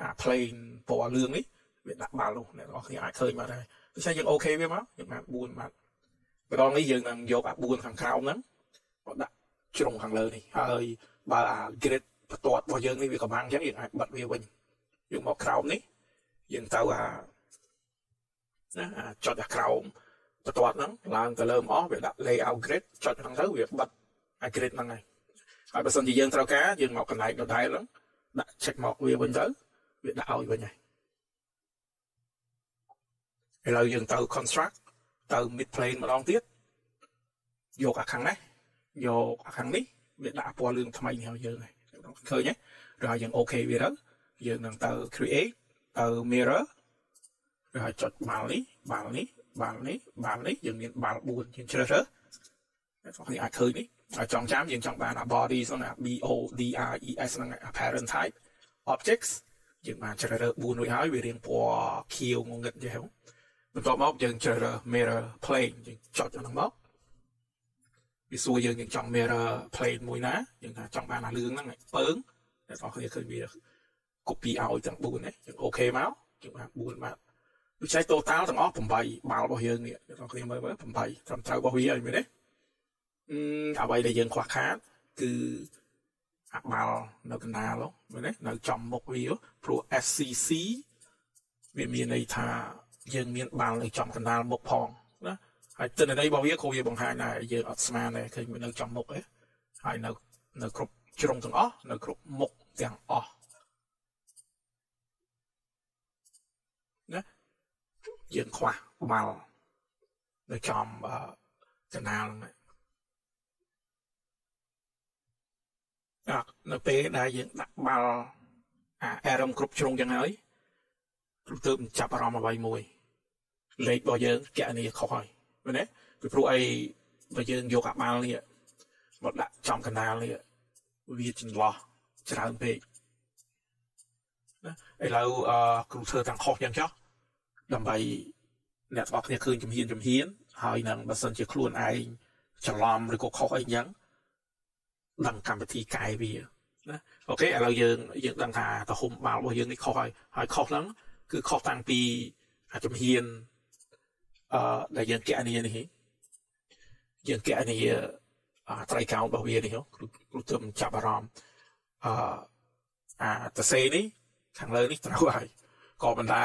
អា plane ពណ៌លឿងនេះវាដាក់បាល់នោះអ្នកនរគ្នាអាចឃើញមកដែរដូច្នេះយើងអូខេវាមកយើងបាន4បាត់ម្ដងនេះយើងនឹងយកអា4ខាងក្រោមហ្នឹងមកដាក់ជ្រុងខាងលើនេះហើយបើអា grid បន្ទាត់របស់យើងនេះវាកំបាំងអញ្ចឹងយើងអាចបិទវាវិញយើងមកក្រោមនេះយើងទៅអា ណាអាចុចអាក្រោមបន្ទាត់ហ្នឹងឡើងទៅលើមកអស់វាដាក់ layout grid ចុចហ្នឹងទៅវាបិទអា grid ហ្នឹងហើយហើយបើសិនជាយើងត្រូវការយើងមកកន្លែងដដែលហ្នឹងដាក់ check មកវាវិញទៅវាដាក់ឲ្យវិញហើយឥឡូវយើងទៅ construct ទៅ mid plane ម្ដងទៀតយកអាខាងនេះយកអាខាងនេះវាដាក់ពណ៌លឿងថ្មីនេះឲ្យយើងហើយឃើញទេ rồi យើងអូខេវាទៅយើងនឹងទៅ create ទៅ mirror rồi ចុចបាល់នេះបាល់នេះបាល់នេះបាល់នេះយើងមានបាល់4យើងជ្រើសរើសអ្នកនរអាចឃើញនេះហើយចង់ចាំយើងចង់បាន body ហ្នឹង B O D R E S ហ្នឹង parent type objects យើងបានជ្រើសរើស4រួចហើយវារៀងពណ៌ខៀវងងឹតចេះបន្ទាប់មកយើងជ្រើសរើស mirror plane យើងចុចហ្នឹងមកវាសួរយើងយើងចង់ mirror plane មួយណាយើងថាចង់បានអាលឿងហ្នឹងពើងអ្នកនរគ្នាឃើញវា copy ឲ្យទាំង4ណាយើងអូខេមកយើងបាន4បាទ ដូច្នេះ total ទាំងអស់8បាល់របស់យើងនេះអ្នកនរគ្នាមើលមើល8ត្រឹមត្រូវរបស់វាអីមែនទេអឺអ្វីដែលយើងខ្វះខាតគឺអាបាល់នៅកណ្ដាលមែនទេនៅចំមុខវាព្រោះ SCC វាមានន័យថាយើងមានបាល់នៅចំកណ្ដាលមុខផងណាហើយទិន្នន័យរបស់វាគ្រូវាបង្ហាញថាយើងអត់ស្មានដែរឃើញវានៅចំមុខឯងហើយនៅនៅគ្រប់ជ្រុងទាំងអស់នៅគ្រប់មុខទាំងអស់ណា យើងខ្វះបាល់នៅចំកណ្ដាលហ្នឹងនៅពេលដែលយើងដាក់បាល់អាអารមគ្រប់ជ្រុងយ៉ាងហើយគ្រូទើបចាប់អារម្មណ៍អ្វីមួយលេខរបស់យើងកណនីខុសហើយមែនទេពីព្រោះអីបើយើងយកអាបាល់នេះមកដាក់ចំកណ្ដាលនេះវាចន្លោះច្រើនពេកណាឥឡូវអឺគ្រូធ្វើទាំងខុសយ៉ាងចោះ ដើម្បីអ្នកទាំងអស់គ្នាឃើញជំហានជំហានហើយនឹងបើសិនជាខ្លួនឯងច្រឡំឬក៏ខុសអីយ៉ាងដឹងកម្មវិធីកែវាណាអូខេឥឡូវយើងយើងដឹងថាទំហំបាល់របស់យើងនេះខុសហើយហើយខុសហ្នឹងគឺខុសតាំងពីអាជំហានអឺដែលយើងកណនីនេះយើងកណនីត្រៃកោណរបស់វានេះគ្រូគ្រូទើបចាប់អារម្មណ៍អឺអាតសេនេះខាងលើនេះត្រូវហើយក៏ប៉ុន្តែ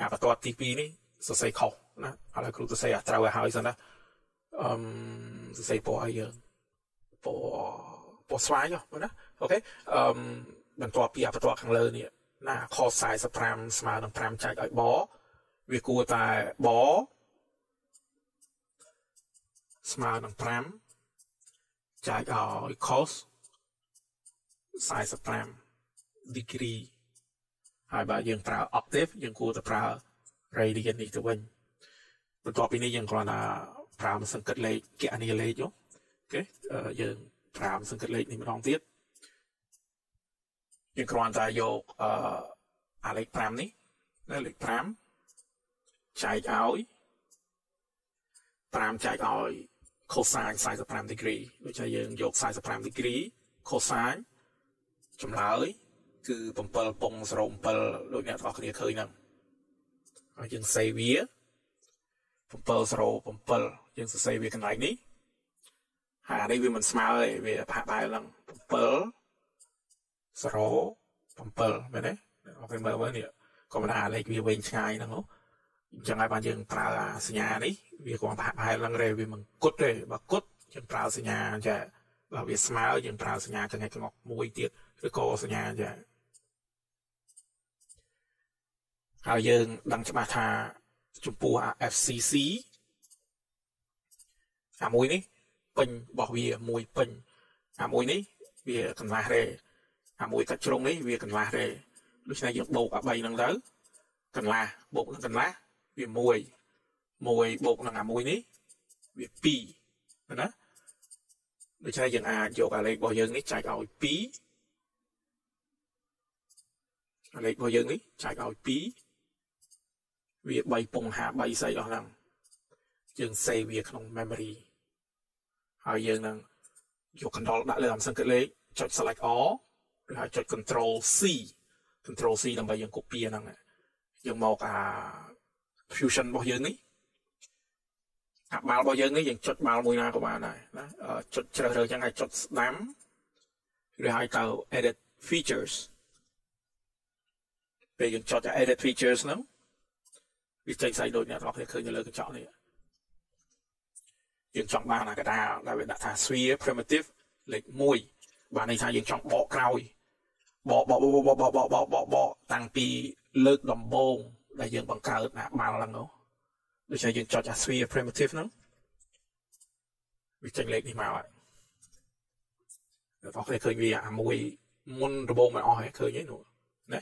អាបន្ទាត់ទី2នេះសរសេរខុសណាឥឡូវគ្រូសរសេរអាត្រូវឲ្យហើយសិនណាអឺសរសេរពណ៌ឲ្យយើងពណ៌ពណ៌ស្វាយហ្នឹងណាអូខេអឺបន្ទាប់ពីអាបន្ទាត់ខាងលើនេះណាខ45ស្មើនឹង5ចែកឲ្យបវាគួរតែបស្មើនឹង5ចែកឲ្យ cos 45 degree ហើយបើយើងប្រើ octave យើងគួរតែប្រើ radian នេះទៅវិញបន្ទាប់ពីនេះយើងគ្រាន់តែប្រើម៉ាស៊ីនគិតលេខគណនាលេខអូខេយើងប្រើម៉ាស៊ីនគិតលេខនេះម្ដងទៀតយើងគ្រាន់តែយកអឺអាលេខ5នេះណាលេខ5ចែកឲ្យ5ចែកឲ្យ cosine 45 degree ដូចជាយើងយក45 degree cosine ចម្លើយ គឺ7ពង07ដូចអ្នកទាំងអស់គ្នាឃើញហ្នឹងហើយយើងសេវា707យើងសរសេរវាកន្លែងនេះហើយអានេះវាមិនស្មើទេវាប្រហាក់បែបឡើង7 07មែនទេអូខេមើលមើលនេះក៏មិនថាលេខវាវែងឆ្ងាយហ្នឹងហ៎អញ្ចឹងហើយបានយើងប្រើសញ្ញានេះវាគ្រាន់ប្រហាក់ប្រហែលឡើងរេវាមិនគុតទេបើគុតយើងប្រើសញ្ញាចាបើវាស្មើយើងប្រើសញ្ញាចង្អេចចង្អុកមួយទៀតឬក៏សញ្ញាចា ហើយយើងដឹងច្បាស់ថាចំពោះ FCC អាមួយនេះពេញរបស់វាមួយពេញអាមួយនេះវាកន្លះរេអាមួយកាច់ជ្រុងនេះវាកន្លះរេដូច្នេះយើងបូកអា3ហ្នឹងទៅកន្លះបូកនឹងកន្លះវា1 1បូកនឹងអាមួយនេះវា2ណាដូច្នេះយើងអាចយកអាលេខរបស់យើងនេះចែកឲ្យ2អាលេខរបស់យើងនេះចែកឲ្យ2 វា3ពង53ស្អីអស់ហ្នឹងយើង save វាក្នុង memory ហើយយើងនឹងយក control ដាក់លើអំសង្កេតលេខចុច select all ឬហើយចុច control C control C ដើម្បីយើង copy ហ្នឹងយើងមកអា fusion របស់យើងនេះអាបាល់របស់យើងនេះយើងចុចបាល់មួយណាក៏បានដែរណាចុចជ្រើសរើសចឹងហើយចុចស្ដាំឬហើយទៅ edit features ពេលយើងចុច edit features ហ្នឹង វាចេញស្អីដូចអ្នកទាំងអស់គ្នាឃើញនៅលើកញ្ចក់នេះយើងចង់បានអាកតាដែលវាដាក់ថា sphere primitive លេខ1បានន័យថាយើងចង់បកក្រោយបកបកបកបកបកបកបកបកតាំងពីលើកដំបូងដែលយើងបង្កើតអាបាល់ហ្នឹងនោះដូច្នេះយើងចុចអា sphere primitive ហ្នឹងវាចេញលេខនេះមកហើយដល់ពេលឃើញវាអាមួយមុនដំបូងមកអស់ហើយឃើញហ្នឹងណា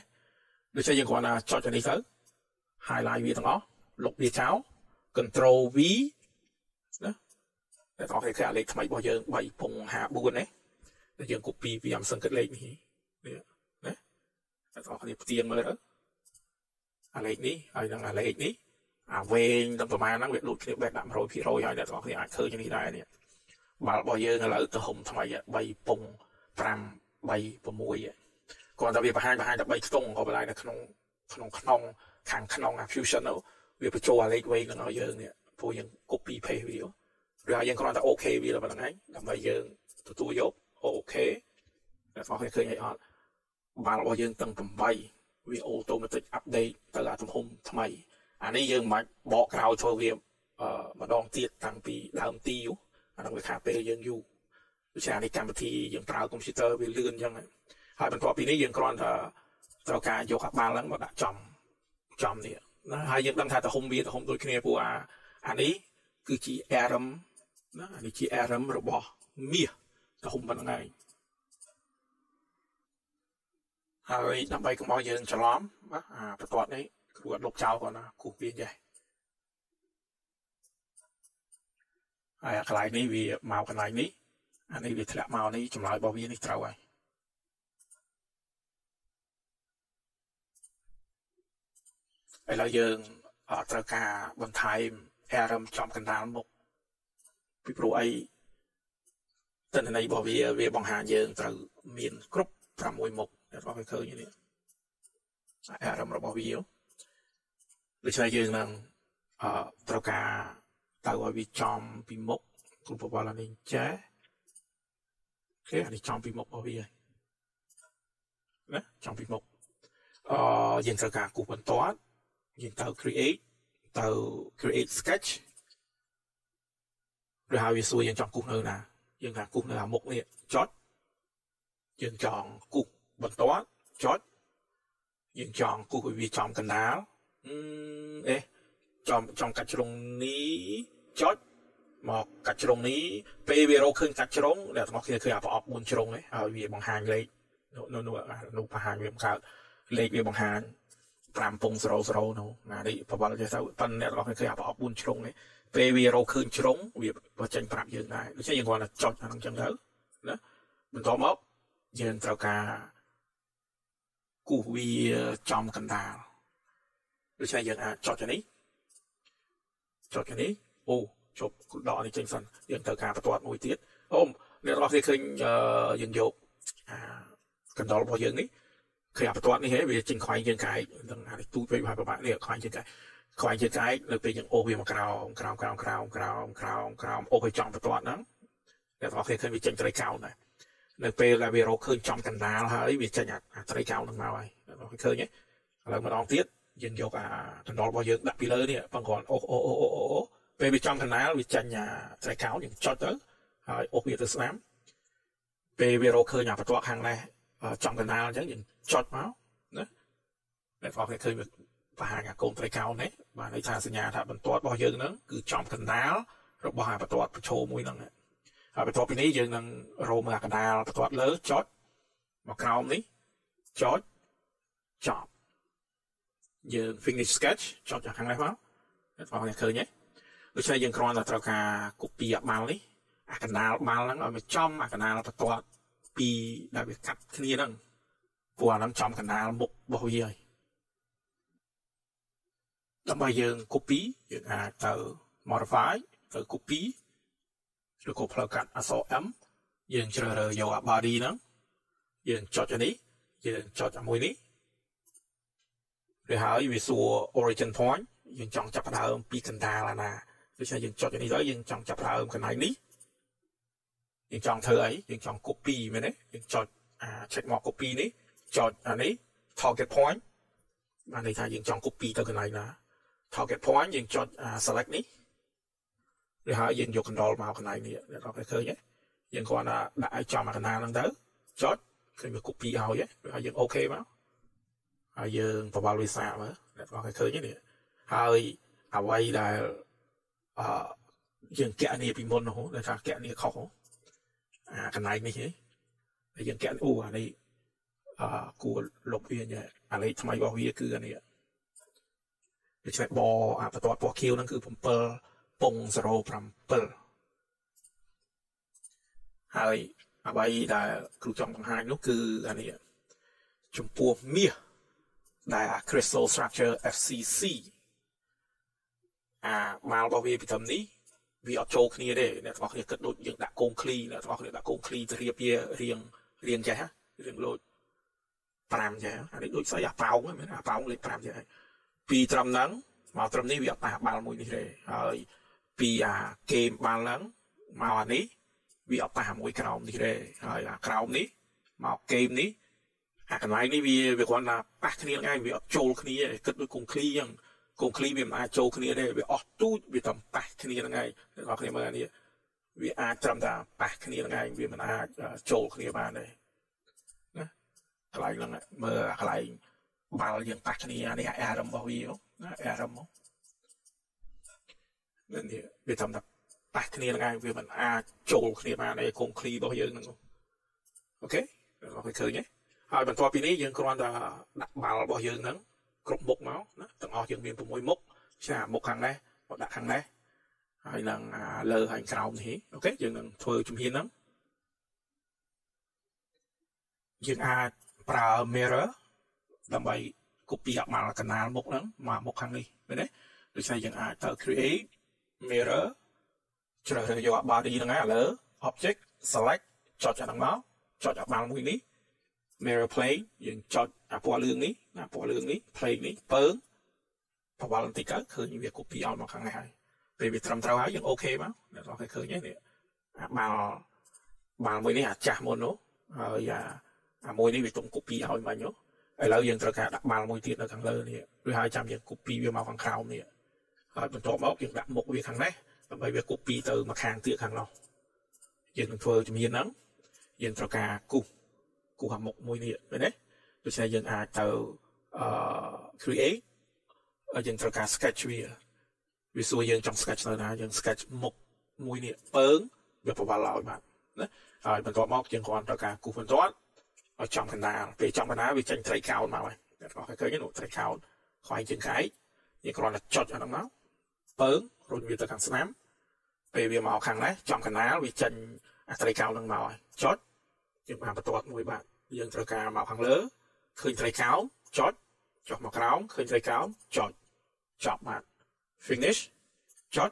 ដូច្នេះយើងគ្រាន់តែចុចអានេះទៅ highlight វាទាំងអស់លុបវាចោល control V ណាតែតោះគេគឺអាលេខថ្មីរបស់យើង3ពង54ណាដែលយើង copy ពីអំសង្កេតលេខនេះនេះណាតែតោះគ្នាផ្ទៀងមើលទៅអាលេខនេះហើយនឹងអាលេខនេះអាវែងដល់ប្រហែលហ្នឹងវាដូចគ្នាបែបដាក់100%ហើយអ្នកទាំងអស់គ្នាអាចឃើញនេះដែរនេះបាល់របស់យើងឥឡូវទៅហុំថ្មី3ពង5 3 6គាត់តែវាបង្ហាញបង្ហាញតែ3ខ្ទង់ក៏បន្លែនៅក្នុងក្នុងក្នុង ខាងក្នុង fusion នោះវាបញ្ចូលអាលេខវែងនឹងឲ្យយើងនេះព្រោះយើង copy paste វាឬហើយយើងគ្រាន់តែ OK វាតែប៉ុណ្្នឹងហើយដើម្បីយើងទទួលយក OK តែបងឃើញអីអត់បាល់របស់យើងទាំង8វា automatic update ទៅអាទំហំថ្មីអានេះយើងមិនបកក្រោយធ្វើវាម្ដងទៀតតាំងពីដើមទីអានោះវាខាពេលយើងយូរដូច្នេះអានេះកម្មវិធីយើងប្រើកុំព្យូទ័រវាលឿនអញ្ចឹងហើយបន្ទាប់ពីនេះយើងគ្រាន់តែត្រូវការយកអាបាល់ហ្នឹងមកដាក់ចំ ចំនេះណាហើយយើងដឹងថាទំហំវាទំហំដូចគ្នាព្រោះអាអានេះគឺជា ARM ណាអានេះជា ARM របស់មាសទំហំប៉ុណ្្នឹងឯងហើយដើម្បីកុំឲ្យយើងច្រឡំបាទអាបន្ទាត់នេះគ្រូអត់លុបចោលគាត់ណាគូវាចេះហើយកន្លែងនេះវាមកកន្លែងនេះអានេះវាធ្លាក់មកនេះចម្លើយរបស់វានេះត្រូវហើយ ឥឡូវយើងត្រូវការបន្ថែម ARM ចំកណ្ដាលមុខពីព្រោះអីតនន័យរបស់វាវាបង្ហាញយើងត្រូវមានគ្រប់6មុខរបស់វាឃើញនេះ ARM របស់វាដូច្នេះយើងនឹងអឺត្រូវការទៅឲ្យវាចំពីមុខគ្រូបបលនេះចេះអូខេអានេះចំពីមុខរបស់វាណាចំពីមុខអឺយើងត្រូវការគូបន្ទាត់ យើងទៅ create ទៅ create sketch ឬហើយវាសួរយើងចង់គូសនៅណាយើងថាគូសនៅអាមុខនេះចុចយើងចង់គូសបន្ទាត់ចុចយើងចង់គូសឲ្យវាចំកណ្ដាលអេចំចំកាច់ជ្រុងនេះចុចមកកាច់ជ្រុងនេះពេលវារកឃើញកាច់ជ្រុងអ្នកទាំងអស់គ្នាឃើញអាប្រអប់4ជ្រុងហ្នឹងហើយវាបង្ហាញលេខនោះនោះនោះបង្ហាញវាបង្កើតលេខវាបង្ហាញ 5ពង00នោះណានេះប្រវត្តិចេះទៅប៉ុន្តែអ្នកទាំងអស់គ្នាឃើញអាប្រអប់4ជ្រុងនេះពេលវារកឃើញជ្រុងវាបញ្ចេញប្រាប់យើងដែរដូច្នេះយើងគាត់ថាចុចអាហ្នឹងចឹងទៅណាបន្ទាប់មកយើងត្រូវការគូសវាចំកណ្ដាលដូច្នេះយើងអាចចុចនេះចុចនេះអូជប់ដកនេះចេញសិនយើងត្រូវការបន្ទាត់មួយទៀតអូអ្នកទាំងអស់គ្នាឃើញយើងយកអាកណ្ដុររបស់យើងនេះ ឃើញអាបន្ទាត់នេះហេវាចេញខ្វែងជើងកាយនឹងអានេះទូចពេកហើយប្រហែលនេះខ្វែងជើងកាយខ្វែងជើងកាយនៅពេលយើងអូសវាមកក្រោមក្រោមក្រោមក្រោមក្រោមក្រោមក្រោមអូសឲ្យចំបន្ទាត់ហ្នឹងអ្នកទាំងអស់គ្នាឃើញវាចេញត្រីកោណដែរនៅពេលដែលវារកឃើញចំកណ្ដាលហើយវាចេញអាត្រីកោណហ្នឹងមកហើយអ្នកទាំងអស់គ្នាឃើញទេឥឡូវម្ដងទៀតយើងយកអាកណ្ដុររបស់យើងដាក់ពីលើនេះបងគាត់អូអូអូអូអូពេលវាចំកណ្ដាលវាចាញ់អាស្រែកោណយើងចុចទៅហើយអូសវាទៅស្ដាំពេលវារកឃើញអាបន្ទាត់ខាងនេះ ចំកណ្ដាលអញ្ចឹងយើងចុចមកណាអ្នកបងគេឃើញវាបង្ហាញអាកូនត្រីកោណនេះបាទន័យថាសញ្ញាថាបន្ទាត់របស់យើងហ្នឹងគឺចំកណ្ដាលរបស់អាបន្ទាត់ប្រឈមមួយហ្នឹងហើយបន្ទាប់ពីនេះយើងនឹងរោមអាកណ្ដាលបន្ទាត់លើចុចមកក្រោមនេះចុចចប់យើង finish sketch ចុចខាងនេះមកអ្នកបងឃើញទេដូច្នេះយើងគ្រាន់តែត្រូវការ copy អាបាល់នេះអាកណ្ដាលបាល់ហ្នឹងឲ្យមកចំអាកណ្ដាលបន្ទាត់ ពីដែលវាកាត់គ្នាហ្នឹងព្រោះអាហ្នឹងចំកណ្ដាលមុខរបស់វាហើយដើម្បីយើង copy យើងអាចទៅ modify ទៅ copy ឬក៏ផ្លូវកាត់អក្សរ M យើងជ្រើសរើសយកអា body ហ្នឹងយើងចុចអានេះយើងចុចអាមួយនេះឬហើយវាសួរ origin point យើងចង់ចាប់ផ្ដើមពីកណ្ដាលអាណាដូច្នេះយើងចុចនេះទៅយើងចង់ចាប់ដើមកន្លែងនេះ យើងចង់ធ្វើអីយើងចង់ copy មែនទេយើងចុចអា check mark copy នេះចុចអានេះ target point បានន័យថាយើងចង់ copy ទៅកន្លែងណា target point យើងចុច select នេះឬហើយយើងយក control មកកន្លែងនេះអ្នកនរឃើញទេយើងគ្រាន់តែដាក់ឲ្យចំអាកណ្ដាលហ្នឹងទៅចុចឃើញវា copy ឲ្យឬហើយយើង OK មកហើយយើងប្រវល់វិសាមើលអ្នកនរឃើញទេនេះហើយអ្វីដែលអឺយើងកណនីពីមុននោះដែលថាកណនីខុសអា កន្លែងនេះហ៎ហើយយើងកណអូអានេះអឺគួរលុបវាញ៉ាអាលេខថ្មីរបស់វាគឺអានេះដូច្នេះបអាបន្ទាត់ពណ៌ខៀវហ្នឹងគឺ7ពង07ហើយអ្វីដែលគ្រូចង់បង្ហាញនោះគឺអានេះចំពោះមាសដែល crystal structure FCC អាម៉ាល់របស់វាពីត្រឹមនេះ វាអត់ចូលគ្នាទេអ្នកទាំងអស់គ្នាគិតដូចយើងដាក់កូនឃ្លីអ្នកទាំងអស់គ្នាដាក់កូនឃ្លីទៅរៀបវារៀងរៀងចេះរៀងលោច5ចឹងអានេះដូចស្អីអាប៉ោងមែនអាប៉ោងលេខ5ចឹងពីត្រឹមហ្នឹងមកត្រឹមនេះវាអត់ប៉ះបាល់មួយនេះទេហើយពីអាហ្គេមបាល់ហ្នឹងមកអានេះវាអត់ប៉ះមួយក្រោមនេះទេហើយអាក្រោមនេះមកហ្គេមនេះអាកន្លែងនេះវាវាគ្រាន់តែប៉ះគ្នាហ្នឹងឯងវាអត់ចូលគ្នាគិតដូចគង្ឃ្លីអញ្ចឹង កូនឃ្លីវាមិនអាចចូលគ្នាទេវាអស់ទូចវាតែប៉ះគ្នាហ្នឹងឯងអ្នកនរគ្នាមើលអានេះវាអាចត្រឹមតែប៉ះគ្នាហ្នឹងឯងវាមិនអាចចូលគ្នាបានទេណាកន្លែងហ្នឹងមើលអាកន្លែងបាល់យើងប៉ះគ្នាអានេះអារម្មណ៍របស់វាណាអារម្មណ៍នេះវាត្រឹមតែប៉ះគ្នាហ្នឹងឯងវាមិនអាចចូលគ្នាបានទេកូនឃ្លីរបស់យើងហ្នឹងអូខេអរគុណឃើញហើយបន្ទាប់ពីនេះយើងគ្រាន់តែដាក់បាល់របស់យើងហ្នឹង គ្រប់មុខមកណាទាំងអស់យើងមាន6មុខចាមុខខាងនេះមកដាក់ខាងនេះហើយនឹងលើហើយក្រោមនេះអូខេយើងនឹងធ្វើជំហានហ្នឹងយើងអាចប្រើ mirror ដើម្បី copy អាម៉ាល់កណាលមុខហ្នឹងមកមុខខាងនេះមែនទេដូច្នេះយើងអាចទៅ create mirror ជ្រើសរើសយក body ហ្នឹងហើយឥឡូវ object select ចុចអាហ្នឹងមកចុចអាបាល់មួយនេះ mirror plane យើងចុចអាពណ៌លឿងនេះណាពណ៌លឿងនេះ plane នេះពើងប្រវល់បន្តិចទៅឃើញវា copy ឲ្យមកខាងនេះហើយពេលវាត្រឹមត្រូវហើយយើងអូខេមកអ្នកនរឃើញឃើញនេះអាបាល់បាល់មួយនេះអាចាស់មុននោះហើយអាអាមួយនេះវាទុំ copy ឲ្យមិញនោះឥឡូវយើងត្រូវការដាក់បាល់មួយទៀតនៅខាងលើនេះវាហើយចាំយើង copy វាមកខាងក្រោមនេះហើយបន្ទាប់មកយើងដាក់មុខវាខាងនេះដើម្បីវា copy ទៅមកខាងទៀតខាងនោះយើងនឹងធ្វើជំហានហ្នឹងយើងត្រូវការគូស គូសអាមុខមួយនេះមែនទេដូច្នេះយើងអាចទៅអឺ create យើងត្រូវការ sketch វាវាសួរយើងចង់ sketch នៅណាយើង sketch មុខមួយនេះពើងវាប្រវល់ឲ្យបាទណាហើយបន្ទាប់មកយើងគ្រាន់ត្រូវការគូសបន្ទាត់ឲ្យចំកណ្ដាលពេលចំកណ្ដាលវាចេញត្រីកោណមកហើយអ្នកនរឃើញនោះត្រីកោណខ្វែងជើងកែកយើងគ្រាន់តែចុចអាហ្នឹងមកពើងរុញវាទៅខាងស្នាមពេលវាមកខាងនេះចំកណ្ដាលវាចេញអាត្រីកោណហ្នឹងមកហើយចុចយើងបានបន្ទាត់មួយបាទ យើងត្រូវការមកខាងលើឃើញត្រីកោណចុចចុះមកក្រោមឃើញត្រីកោណចុចចប់បាទ finish ចុច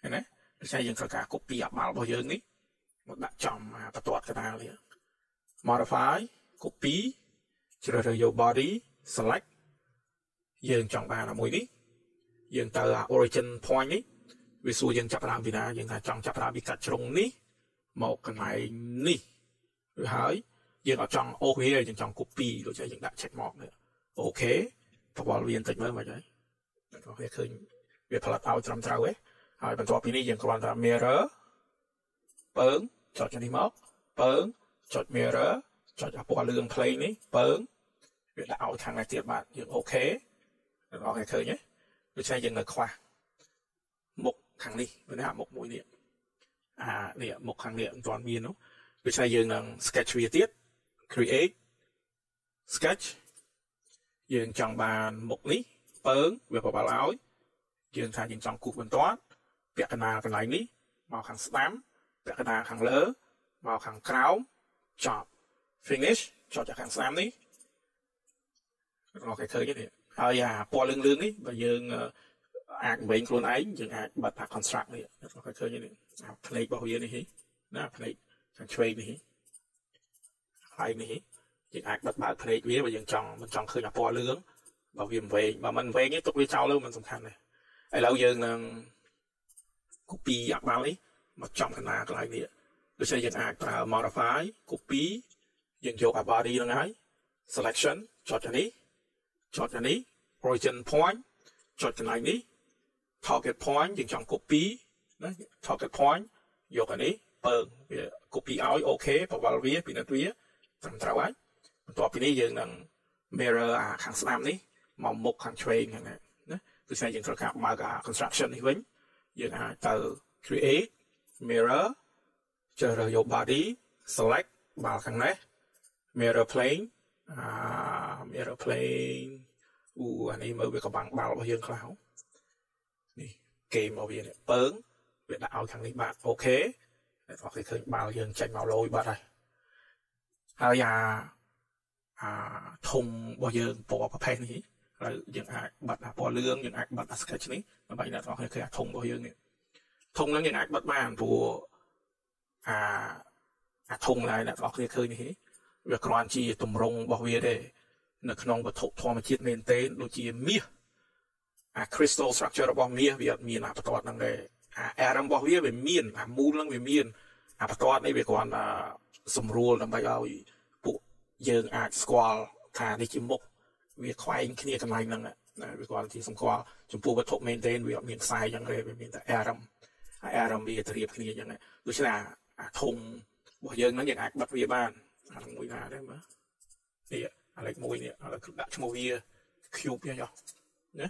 ឃើញទេដូច្នេះយើងត្រូវការ copy អាបាល់របស់យើងនេះមកដាក់ចំបន្ទាត់កណ្ដាលនេះ modify copy ជ្រើសរើសយក body select យើងចង់បានអាមួយនេះយើងទៅ origin point នេះវាសួរយើងចាប់ផ្ដើមពីណាយើងថាចង់ចាប់ផ្ដើមពីកាត់ជ្រុងនេះមកកន្លែងនេះឬហើយ យើងអត់ចង់អូសវាយើងចង់ copy ដូចជាយើងដាក់ check mark នេះអូខេប្រវល់វាបន្តិចមើលមកហើយអ្នកនរឃើញវាផលិតឲ្យត្រឹមត្រូវឯងហើយបន្ទាប់ពីនេះយើងគ្រាន់តែ mirror ពើងចុចនេះមកពើងចុច mirror ចុចអាពណ៌លឿង play នេះពើងវាដាក់ឲ្យខាងនេះទៀតបាទយើងអូខេអ្នកនរឃើញទេដូច្នេះយើងនៅខ្វះមុខខាងនេះវាណាមុខមួយនេះអានេះមុខខាងនេះមិនទាន់មាននោះដូច្នេះយើងនឹង sketch វាទៀត create sketch យើងចង់បានមុខនេះពើងវាប្របាល់ឲ្យយើងថាយើងចង់គូសបន្ទាត់ពាក់កណ្ដាលកន្លែងនេះមកខាងស្ដាំពាក់កណ្ដាលខាងលើមកខាងក្រោមចប់ finish ចុចខាងស្ដាំនេះអូខេឃើញទេហើយអាពណ៌លឿងលឿងនេះបើយើងអាចវិញខ្លួនឯងយើងអាចបិទអា construct នេះអូខេឃើញទេអាផ្នែករបស់វានេះណាផ្នែកខាងឆ្វេងនេះហើ យនេះយើងអាចបិទបើកភ្នែកវាបើយើងចង់មិនចង់ឃើញអាពណ៌លឿងបើវាមិនវែងបើមិនវែងទេទុកវាចោលលើមិនសំខាន់ទេឥឡូវយើងនឹង copy អាបាល់នេះមកចំកណ្ដាលកន្លែងនេះដូច្នេះយើងអាចប្រើ modify copy យើងយកអា body ហ្នឹងហើយ selection ចុចអានេះចុចអានេះ origin point ចុចកន្លែងនេះ target point យើងចង់ copy ណា target point យកអានេះពើងវា copy ឲ្យអូខេប្រវល់វាពិនិត្យវា ត្រឹមត្រូវហើយបន្ទាប់ពីនេះយើងនឹង mirror អាខាងស្ដាំនេះមកមុខខាងឆ្វេងហ្នឹងណាដូច្នេះយើងត្រូវការបើកអា construction នេះវិញយើងអាចទៅ create mirror ជ្រើសរើសយក body select បាល់ខាងនេះ mirror plane អា mirror plane អូអានេះមើលវាកំបាំងបាល់របស់យើងខ្លះនេះគេមកវានេះពើងវាដាក់ឲ្យខាងនេះបាទអូខេអ្នកនរគេឃើញបាល់យើងចេញមកលយបាត់ហើយ ហើយអាអាធំរបស់យើងពណ៌ប្រភេទនេះហើយយើងអាចបិទអាពណ៌លឿងយើងអាចបិទអា sketch នេះដើម្បីអ្នកនរគេឃើញអាធំរបស់យើងនេះធំហ្នឹងយើងអាចបិទបានព្រោះអាអាធំឡើយអ្នកនរគ្នាឃើញនេះវាគ្រាន់ជាទម្រង់របស់វាទេនៅក្នុងវត្ថុធម្មជាតិមែនទែនដូចជាមាសអា crystal structure របស់មាសវាអត់មានអាបន្ទាត់ហ្នឹងទេអា atom របស់វាវាមានអាមូលហ្នឹងវាមានអាបន្ទាត់នេះវាគ្រាន់តែ សម្រួលដើម្បីឲ្យពួកយើងអាចស្គាល់ថានេះជាមុខវាខ្វែងគ្នាកន្លែងហ្នឹងណាវាគាត់ជាសម្គាល់ចំពោះវត្ថុ maintain វាអត់មានខ្សែយ៉ាងទេវាមានតែ atom ហើយ atom វាទៅរៀបគ្នាយ៉ាងណាដូច្នេះអាធុងរបស់យើងហ្នឹងយើងអាចបិទវាបានអាមួយណាដែរមើលនេះអាលេខ1នេះឥឡូវដាក់ឈ្មោះវា cube យ៉ាងចុះណា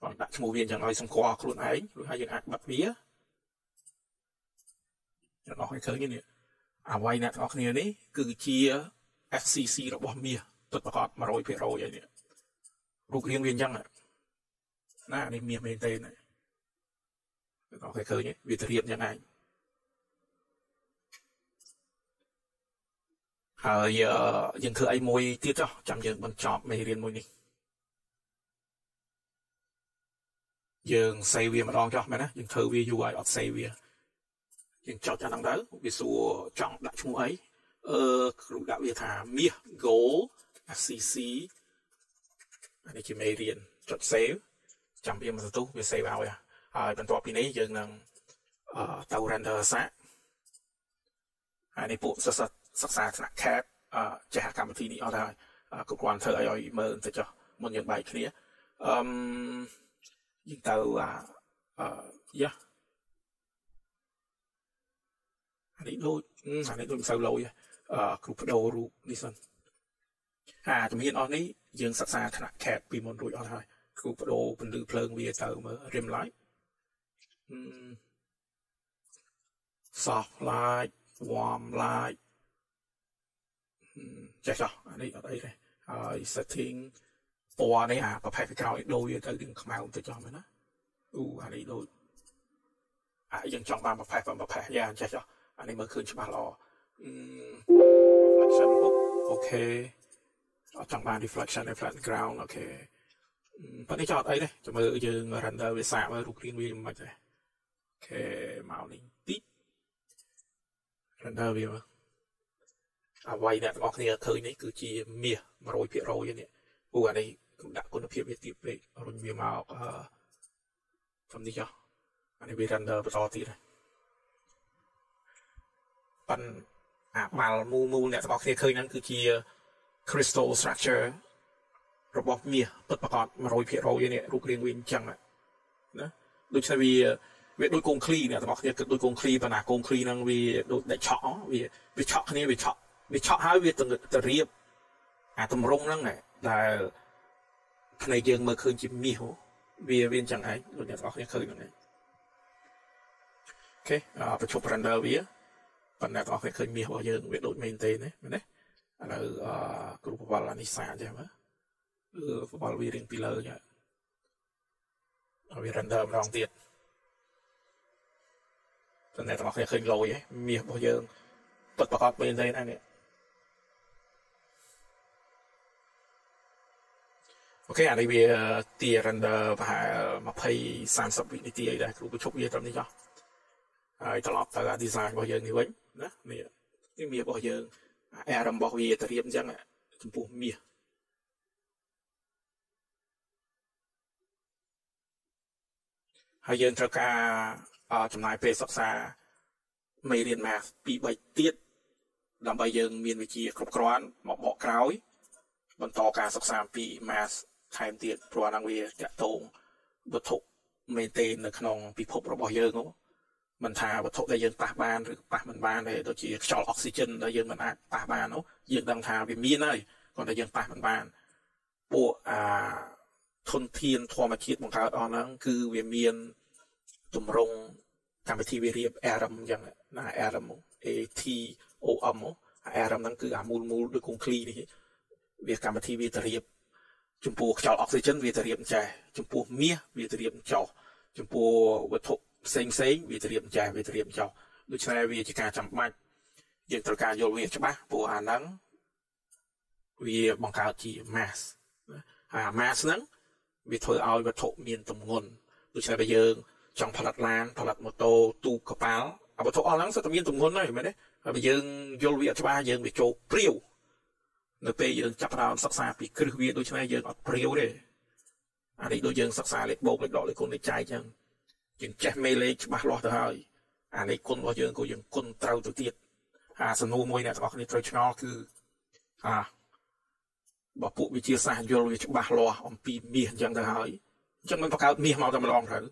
គាត់ដាក់ឈ្មោះវាយ៉ាងឲ្យសម្គាល់ខ្លួនឯងរួចហើយយើងអាចបិទវាអ្នកនរឲ្យឃើញនេះ អ្វីអ្នកទាំងអស់គ្នានេះគឺជា FCC របស់មាសពិតប្រាកដ100%ហើយនេះរូបរាងវាអញ្ចឹងណានេះមាសមែនទេណាអ្នកនរឲ្យឃើញវាទៅរៀបយ៉ាងណាហើយយើងធ្វើអីមួយទៀតចុះចាំយើងបញ្ចប់មេរៀនមួយនេះយើង save វាម្ដងចុះមែនណាយើងធ្វើវាយូរហើយអត់ save វា យើងចុចអាហ្នឹងទៅវាសួរចង់ដាក់ឈ្មោះអីអឺគ្រូដាក់វាថាមាស go FCC អានេះជាមេរៀនចុច save ចាំវាមកទៅវា save ឲ្យហើយបន្ទាប់ពីនេះយើងនឹងអឺទៅ render សាកហើយនេះពួកសិស្សសិក្សាថ្នាក់ CAD អឺចេះកម្មវិធីនេះអត់ហើយគ្រប់គ្រាន់ធ្វើឲ្យឲ្យមើលទៅចុះមុនយើងបែកគ្នាអឺយើងទៅអឺយ៉ា អានេះដូចអានេះដូចមិនសូវលយអឺគ្រូបដូររូបនេះសិនអាជំនាញអស់នេះយើងសិក្សាថ្នាក់ CAD ពីមុនរួចអស់ហើយគ្រូបដូរពន្លឺភ្លើងវាទៅមើល rim light soft light warm light ចេះចោះអានេះអត់អីទេហើយ setting ពណ៌នេះអាប្រភេទពីក្រោយដូចវាទៅនឹងខ្មៅទៅចោះមែនណាអូអានេះដូចអាយើងចង់បានប្រភេទប្រភេទយ៉ាងចេះចោះ អានេះមើលឃើញច្បាស់ល្អ reflection អូខេអត់ចង់បាន reflection នៃ flat ground អូខេប៉ុន្តែចោតអីទេចាំមើលយើង render វាសាកមើលរូបរាងវាមិនទេអូខេមកនេះតិច render វាមើលអ្វីអ្នកទាំងអស់គ្នាឃើញនេះគឺជាមាស100%នេះព្រោះអានេះខ្ញុំដាក់គុណភាពវាទាបពេករុញវាមកអឺខ្ញុំនេះចុះអានេះវា render បន្តទៀតហើយ ប៉ិនអាបាល់មូលមូលអ្នកទាំងអស់គ្នាឃើញហ្នឹងគឺជា crystal structure របស់មាសពិតប្រាកដ100%នេះរូបរាងវាអញ្ចឹងណាដូច្នេះវាវាដូចកងឃ្លីអ្នកទាំងអស់គ្នាគិតដូចកងឃ្លីប៉ុន្តែកងឃ្លីហ្នឹងវាដូចដាច់ឆក់វាវាឆក់គ្នាវាឆក់វាឆក់ហើយវាទៅរៀបអាតម្រងហ្នឹងដែលភ្នែកយើងមើលឃើញជាមាសវាវាអញ្ចឹងឯងដូចអ្នកទាំងអស់គ្នាឃើញហ្នឹងឯងអូខេបញ្ឈប់ render វា ប៉ុន្តែបងប្អូនឃើញមាសរបស់យើងវាដូចមែនទេណាមែនទេឥឡូវអឺគ្រូបវលអានេះសាចឹងមើលគឺបវលវារៀងពីលើចឹងឲ្យវា render ម្ដងទៀតតែអ្នកទាំងអស់គ្នាឃើញលយមាសរបស់យើងពិតប្រកបមែនទេណានេះអូខេអានេះវាទា render ប្រហែល20 30វិនាទីអីដែរគ្រូបញ្ឈប់វាត្រឹមនេះចុះ ហើយត្រឡប់ទៅអា design របស់យើងនេះវិញណានេះនេះមាសរបស់យើងអា RM របស់វាទៅរៀបអញ្ចឹងចំពោះមាសហើយយើងត្រូវការចំណាយពេលសិក្សាមេរៀន math 2 3ទៀតដើម្បីយើងមានវិជ្ជាគ្រប់គ្រាន់មកបកក្រោយ បន្តការសិក្សាពី math ថែមទៀតព្រោះអានឹងវាតាក់ទងវត្ថុមែនទេនៅក្នុងពិភពរបស់យើងហ្នឹង មិនថាវត្ថុដែលយើងប៉ះបានឬប៉ះមិនបានទេដូចជាខ្យល់អុកស៊ីហ្សែនដែលយើងមិនអាចប៉ះបាននោះយើងដឹងថាវាមានហើយគាត់តែយើងប៉ះមិនបានពួកអាធនធានធម្មជាតិបង្កើតអស់ហ្នឹងគឺវាមានទម្រង់កម្មវិធីវារៀប ARM អញ្ចឹងណា ARM ATOM ARM ហ្នឹងគឺអាមូលមូលដូចកុងឃ្លីនេះវាកម្មវិធីវាទៅរៀបចំពោះខ្យល់អុកស៊ីហ្សែនវាទៅរៀបចេះចំពោះមាសវាទៅរៀបចោះចំពោះវត្ថុ ផ្សេងផ្សេងវាទៅរៀបចេះវាទៅរៀបចោះដូច្នេះវាជាការចាំបាច់យើងត្រូវការយល់វាច្បាស់ព្រោះអាហ្នឹងវាបង្កើតជា mass ហើយអា mass ហ្នឹងវាធ្វើឲ្យវត្ថុមានទម្ងន់ដូច្នេះបើយើងចង់ផលិតឡានផលិតម៉ូតូទូកកប៉ាល់អាវត្ថុអស់ហ្នឹងសុទ្ធតែមានទម្ងន់ហើយមែនទេហើយបើយើងយល់វាអត់ច្បាស់យើងវាចូលព្រាវនៅពេលយើងចាប់ផ្ដើមសិក្សាពីគ្រឹះវាដូច្នេះយើងអត់ព្រាវទេអានេះដូចយើងសិក្សាលេខបូកលេខដកលេខគុណលេខចែកចឹង យើងចេះមេលេខច្បាស់លាស់ទៅហើយអានេះគុណរបស់យើងក៏យើងគុណត្រូវទៅទៀតអាសំណួរមួយអ្នកទាំងអស់គ្នាត្រូវឆ្ងល់គឺអាបើពួកវិទ្យាសាស្ត្រយល់វាច្បាស់លាស់អំពីមាសអញ្ចឹងទៅហើយអញ្ចឹងមិនបង្កើតមាសមកតែម្ដងត្រូវ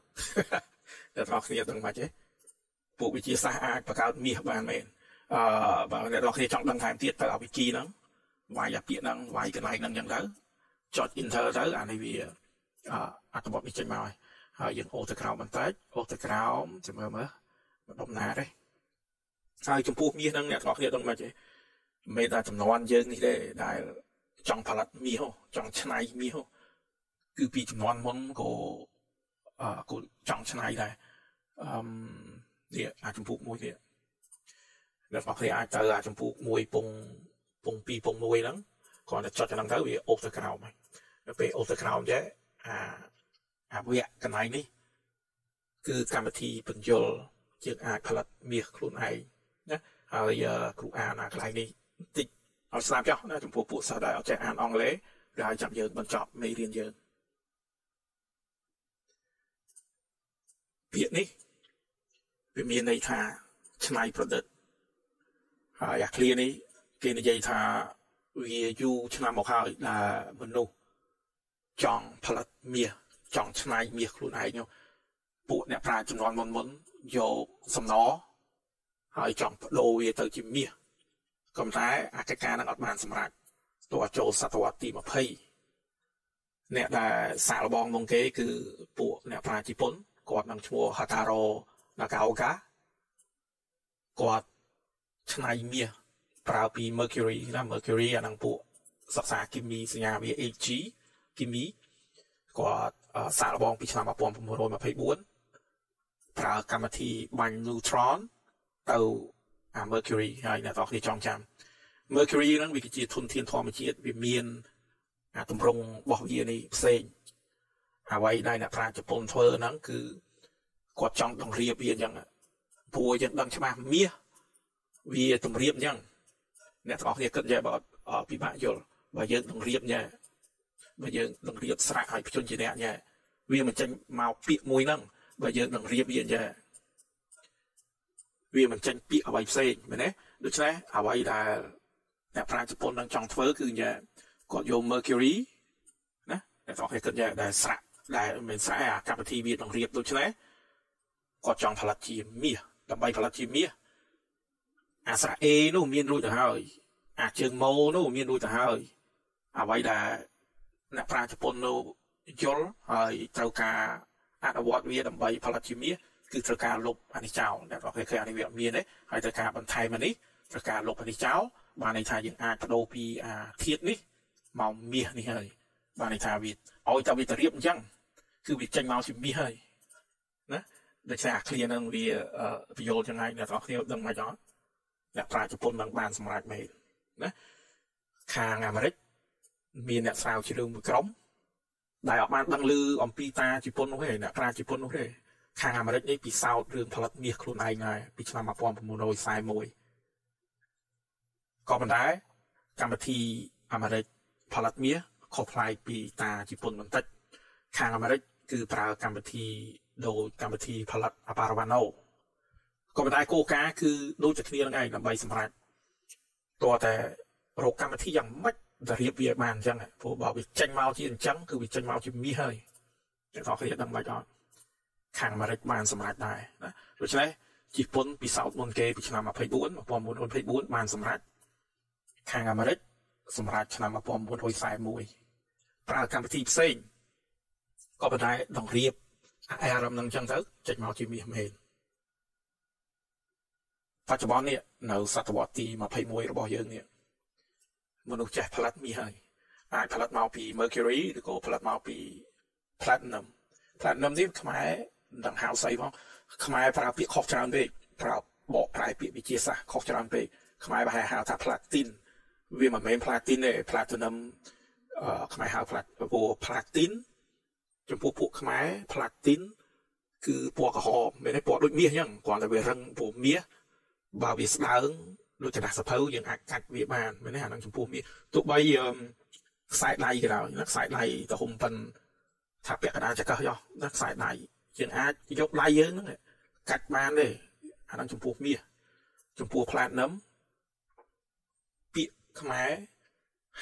អ្នកទាំងអស់គ្នាដឹងមិនទេពួកវិទ្យាសាស្ត្រអាចបង្កើតមាសបានមែនអឺបើអ្នកទាំងអស់គ្នាចង់ដឹងថែមទៀតទៅឲ្យវិគីហ្នឹងវាយអាពាក្យហ្នឹងវាយកន្លែងហ្នឹងអញ្ចឹងទៅចុច enter ទៅអានេះវាអត្ថបទនេះចេញមកហើយ ហើយយើងអូសទៅក្រោមបន្តិចអូសទៅក្រោមចាំមើលមើលមិនដំណាទេហើយចំពោះមាសហ្នឹងអ្នកទាំងអស់គ្នាដឹងមិនទេមិនតែចំនួនយើងនេះទេដែលចង់ផលិតមាសចង់ច្នៃមាសគឺពីចំនួនមុនក៏អឺក៏ចង់ច្នៃដែរអឺនេះអាចំពោះមួយទៀតអ្នកទាំងអស់គ្នាអាចទៅអាចំពោះមួយពងពង2ពង1ហ្នឹងគ្រាន់តែចុចហ្នឹងទៅវាអូសទៅក្រោមហើយដល់ពេលអូសទៅក្រោមចេះអា អាវគ្គកន្លែងនេះគឺកម្មវិធីបញ្យលយើងអាចផលិតមាសខ្លួនឯងណាហើយគ្រូអានអាកន្លែងនេះបន្តិចឲ្យស្ដាប់ចុះណាចំពោះពួកសិស្សដែលអត់ចេះអានអង់គ្លេសវាឲ្យចាំយើងបញ្ចប់មេរៀនយើងពាក្យនេះវាមានន័យថាឆ្នៃប្រឌិតហើយអាឃ្លានេះគេនិយាយថាវាយូរឆ្នាំមកហើយដែលមនុស្សចង់ផលិតមាស ចង់ឆ្នៃមាសខ្លួនឯងពួកអ្នកប្រាជ្ញចំនួនមុនមុនយកសំណហើយចង់បដូរវាទៅជាមាសក៏តែអាកិច្ចការនឹងអត់បានសម្រេចទោះចូលសតវត្សទី20អ្នកដែលសាកល្បងមកគេ គឺពួកអ្នកប្រាជ្ញជប៉ុនគាត់នឹងឈ្មោះ Hataro Nagaoka គាត់ឆ្នៃមាសប្រើពី mercury ណា mercury អានឹងពួកសិក្សាគីមីសញ្ញាវា Hg គីមីគាត់ សាកល្បងពីឆ្នាំ1924ប្រើកម្មវិធីបាញ់ neutron ទៅអា mercury ហើយអ្នកនរគ្នាចងចាំ mercury ហ្នឹងវាជាធនធានធម្មជាតិវាមានអាតម្រង់របស់វានេះផ្សេងអ្វីដែលអ្នកប្រាជ្ញជប៉ុនធ្វើហ្នឹងគឺគាត់ចង់តម្រៀបវាអញ្ចឹងព្រោះយើងដឹងច្បាស់មាសវាតម្រៀបអញ្ចឹងអ្នកទាំងអស់គ្នាគិតយ៉ាងបើពិបាកយល់បើយើងតម្រៀបញ៉ែ បើយើងតម្រៀបស្រាក់ឲ្យភ្ជន់ជាអ្នកញ៉ែវាមិនចេញមកពាក្យមួយហ្នឹងបើយើងនឹងរៀបវាចាវាមិនចេញពាក្យអ្វីផ្សេងមែនទេដូច្នេះអ្វីដែលអ្នកប្រាជ្ញជប៉ុននឹងចង់ធ្វើគឺចាគាត់យក mercury ណាអ្នកទាំងគេគិតចាដែលស្រាក់ដែលមិនស្រាក់អាកម្មវិធីវានឹងរៀបដូច្នេះគាត់ចង់ផលិតជាមាសដើម្បីផលិតជាមាសអាស្រៈ A នោះមានរួចទៅហើយអាជើងម៉ូនោះមានរួចទៅហើយអ្វីដែល អ្នកប្រាជ្ញជប៉ុននោះយល់ហើយត្រូវការអនុវត្តវាដើម្បីផលិតជាមាសគឺត្រូវការលុបអានេះចោលអ្នកនរគ្នាឃើញអានេះវាមានទេហើយត្រូវការបន្ថែមអានេះត្រូវការលុបអានេះចោលបានន័យថាយើងអាចបដូរពីអាធាតនេះមកមាសនេះហើយបានន័យថាវាឲ្យតែវាទៅរៀបអញ្ចឹងគឺវាចេញមកជាមាសហើយណាដូច្នេះអាឃ្លានឹងវាពយល់ចឹងហើយអ្នកនរគ្នាដឹងមកអត់អ្នកប្រាជ្ញជប៉ុននឹងបានសម្រេចមែនណាខាងអាមេរិក មានអ្នកស្រាវជ្រាវមួយក្រុមដែលអត់បានដឹងឮអំពីតាជប៉ុននោះទេអ្នកប្រាជប៉ុននោះទេខាងអាមេរិកនេះពិសោធន៍រឿងផលិតមាសខ្លួនឯងហើយពីឆ្នាំ1941ក៏ប៉ុន្តែកម្មវិធីអាមេរិកផលិតមាសខុសប្លែកពីតាជប៉ុនបន្តិចខាងអាមេរិកគឺប្រើកម្មវិធីដោយកម្មវិធីផលិតអាប៉ារ៉ាវ៉ាណូក៏ប៉ុន្តែគោលការណ៍គឺដូចតែគ្នានឹងឯងដើម្បីសម្រេចតើតែរកកម្មវិធីយ៉ាងម៉េច តែរៀបវាបានអញ្ចឹងព្រោះបើវាចេញមកជាអញ្ចឹងគឺវាចេញមកជាមាសហើយអ្នកនរគ្នាដឹងមិនអត់ខាងអាមេរិកបានសម្រេចដែរណាដូច្នេះជប៉ុនពិសោធន៍មុនគេពីឆ្នាំ24 1924បានសម្រេចខាងអាមេរិកសម្រេចឆ្នាំ1941ប្រើកម្មវិធីផ្សេងក៏ប៉ុន្តែដងរៀបអារម្មណ៍នឹងអញ្ចឹងទៅចេញមកជាមាសមែនបច្ចុប្បន្ននេះនៅសតវត្សទី21របស់យើងនេះ មនុស្សចេះផលិតមាសហើយអាចផលិតមកពី mercury ឬក៏ផលិតមកពី platinum platinum នេះខ្មែរមិនដឹងហៅស្អីផងខ្មែរប្រើពាក្យខុសច្រើនពេកប្រើបកប្រែពាក្យវិទ្យាសាស្ត្រខុសច្រើនពេកខ្មែរប្រហែលហៅថា platin វាមិនមែន platin ទេ platinum អឺខ្មែរហៅ plat ព្រោះ platin ចំពោះពួកខ្មែរ platin គឺពណ៌ក្រហមមានន័យពណ៌ដូចមាសអញ្ចឹងគ្រាន់តែវារឹងព្រោះមាសបើវាស្ដើង ដូចកណ្ដាស់សភៅយើងអាចកាច់វាបានមែនទេអានឹងចំពោះមាសទោះបីខ្សែដៃក៏ដោយណាខ្សែដៃទៅហុំប៉ិនថាពាក់កណ្ដាលចកឹះយោណាខ្សែដៃយើងអាចយកដៃយើងហ្នឹងកាច់បានទេអានឹងចំពោះមាសចំពោះ platinum ពាក្យខ្មែរ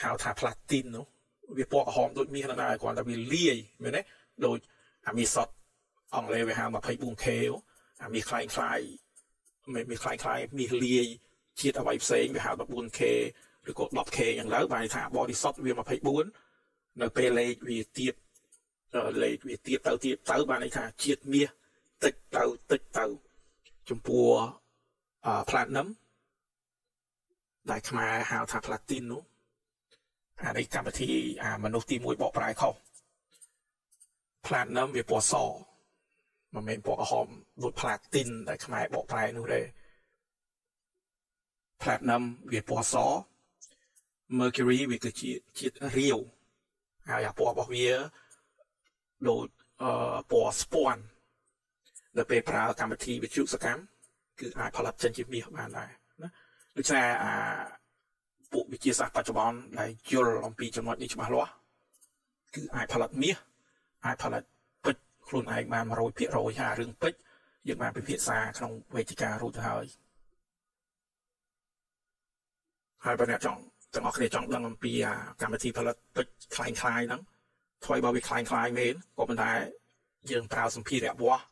ហៅថា platin នោះវាពណ៌ក្រហមដូចមាសហ្នឹងដែរគ្រាន់តែវាលាយមែនទេដូចអាមាសសុតអង់គ្លេសវាហៅ 24K អាមាសខ្លាំងខ្លាយមានមាសខ្លាំងខ្លាយមាសលាយ ជាតិអ្វីផ្សេងវាហៅ 14K ឬក៏ 10K យ៉ាងទៅបានថា body shot វា24នៅពេលលេខវាទៀតលេខវាទៀតទៅទៀតទៅបានន័យថាជាតិមាសតិចទៅតិចទៅចំពោះ platinum ដែលខ្មែរហៅថា platin នោះអានេះកម្មវិធីអាមនុស្សទី1បកប្រែខុស platinum វាពណ៌សមិនមែនពណ៌ក្រហមដូច platin ដែលខ្មែរបកប្រែនោះទេ platinum វាពណ៌ស mercury វាគឺជាជាតិរាវហើយអាពណ៌របស់វាដូចអឺពណ៌ស្ពាន់ដល់ពេលប្រើកម្មវិធីវិទ្យុសកម្មគឺអាចផលិតចេញជាមាសបានដែរណាដូច្នេះអាពួកវិទ្យាសាស្ត្របច្ចុប្បន្នដែលយល់អំពីចំណុចនេះច្បាស់លាស់គឺអាចផលិតមាសអាចផលិតពេជ្រខ្លួនឯងបាន100%ហើយរឿងពេជ្រយើងបានពិភាក្សាក្នុងវេទិការួចទៅហើយ ហើយបើអ្នកចង់ទាំងអស់គ្នាចង់ដឹងអំពីកម្មវិធីផលិតពេជ្រคล้ายคล้ายហ្នឹងថ្មីបើវាคล้ายคล้ายមែនក៏ប៉ុន្តែយើងប្រើសម្ភារៈវាស់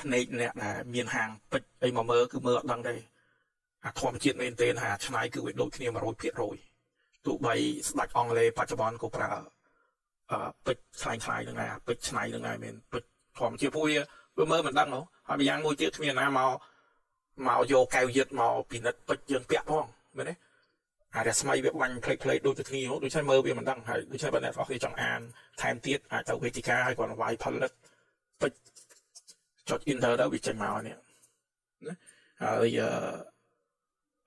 ភ្នែកអ្នកដែលមានហាងពេជ្រអីមកមើលគឺមើលអត់ដឹងទេអាធម្មជាតិមែនទេថាឆ្នៃគឺវាដូចគ្នា100%ទោះបីស្ដេចអង់គ្លេសបច្ចុប្បន្នក៏ប្រើអឺពេជ្រខ្លាំងខ្លាយនឹងដែរពេជ្រឆ្នៃនឹងដែរមែនពេជ្រធម្មជាតិពួកវាវាមើលមិនដឹងហ៎ហើយម្យ៉ាងមួយទៀតគ្មានណាមកមកយកកែវយឹតមកពិនិត្យពេជ្រយើងពាក់ផងមែនទេ អារស្មីវាបាញ់ផ្លេចផ្លេចដូចទៅគ្នាដូចឆៃមើលវាមិនដឹងហើយដូចឆៃបើអ្នកនរគ្នាចង់អានថែមទៀតអាចទៅវេទិកាឲ្យគាត់វាយផលិតពេជ្រចុច enter ទៅវាចេញមកនេះណាហើយ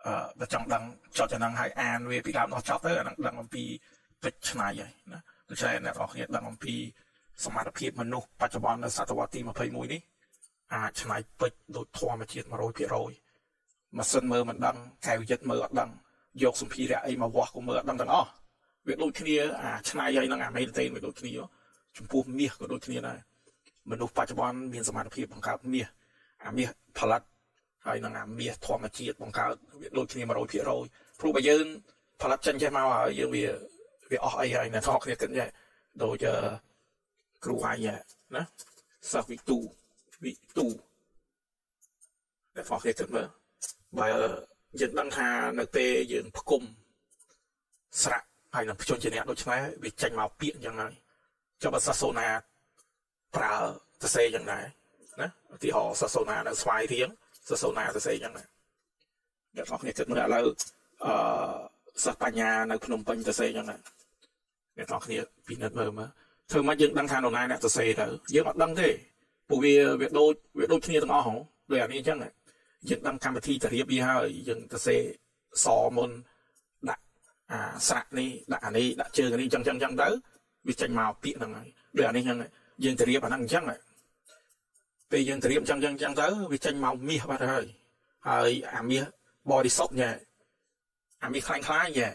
អឺបើចង់ដឹងចុចអាហ្នឹងឲ្យអានវាពីដើមដល់ចប់ទៅអាហ្នឹងដឹងអំពីពេជ្រឆ្នៃហើយណាដូច្នេះអ្នកនរគ្នាដឹងអំពីសមត្ថភាពមនុស្សបច្ចុប្បន្ននៅសតវត្សទី21នេះអាចឆ្នៃពេជ្រដូចធម្មជាតិ100%ម៉ាស៊ីនមើលមិនដឹងកែវយិតមើលអត់ដឹង យកសម្ភារៈអីមកវាស់ក៏មើលអត់ដឹងទាំងអស់វាដូចគ្នាអាឆ្នៃហើយនឹងអាមេតេនវាដូចគ្នាចំពោះមាសក៏ដូចគ្នាដែរមនុស្សបច្ចុប្បន្នមានសមត្ថភាពបង្កើតមាសអាមាសផលិតហើយនឹងអាមាសធម្មជាតិបង្កើតវាដូចគ្នា100%ព្រោះបើយើងផលិតចេញចេះមកហើយយើងវាវាអស់អីហើយអ្នកថតគ្នាគិតយ៉ាងដូចគ្រូអាយណាសាវិទូវិទូអ្នកថតគ្នាគិតមើលបើ យើងដឹងថានៅពេលយើងផ្គុំស្រាក់ហើយនឹងភ្ជន់ជាអ្នកដូចឆ្នេះវាចេញមកពាកអញ្ចឹងហើយចុះបើសាសូណាប្រើសរសេរយ៉ាងណាណាឧទាហរណ៍សាសូណានៅស្វាយរៀងសាសូណាសរសេរយ៉ាងណាអ្នកនរគ្នាគិតមើលឥឡូវអឺសិស្សបញ្ញានៅភ្នំពេញសរសេរយ៉ាងណាអ្នកនរគ្នាពិនិត្យមើលមើលធ្វើមកយើងដឹងថានរណាអ្នកសរសេរទៅយើងអត់ដឹងទេពួកវាវាដូចវាដូចគ្នាទាំងអស់ហ៎ដូចអានេះអញ្ចឹង យើងដឹងកម្មវិធីទៅរៀបវាហើយយើងទៅសេសមុនដាក់អាស្រាក់នេះដាក់អានេះដាក់ជើងនេះអញ្ចឹងអញ្ចឹងទៅវាចេញមកពាក្យហ្នឹងហើយដូចអានេះអញ្ចឹងយើងទៅរៀបអាហ្នឹងអញ្ចឹងពេលយើងទៅរៀបអញ្ចឹងអញ្ចឹងទៅវាចេញមកមាសបាត់ហើយហើយអាមាសបរិសុទ្ធញ៉ែអាមាសខ្លាំងខ្លាយញ៉ែ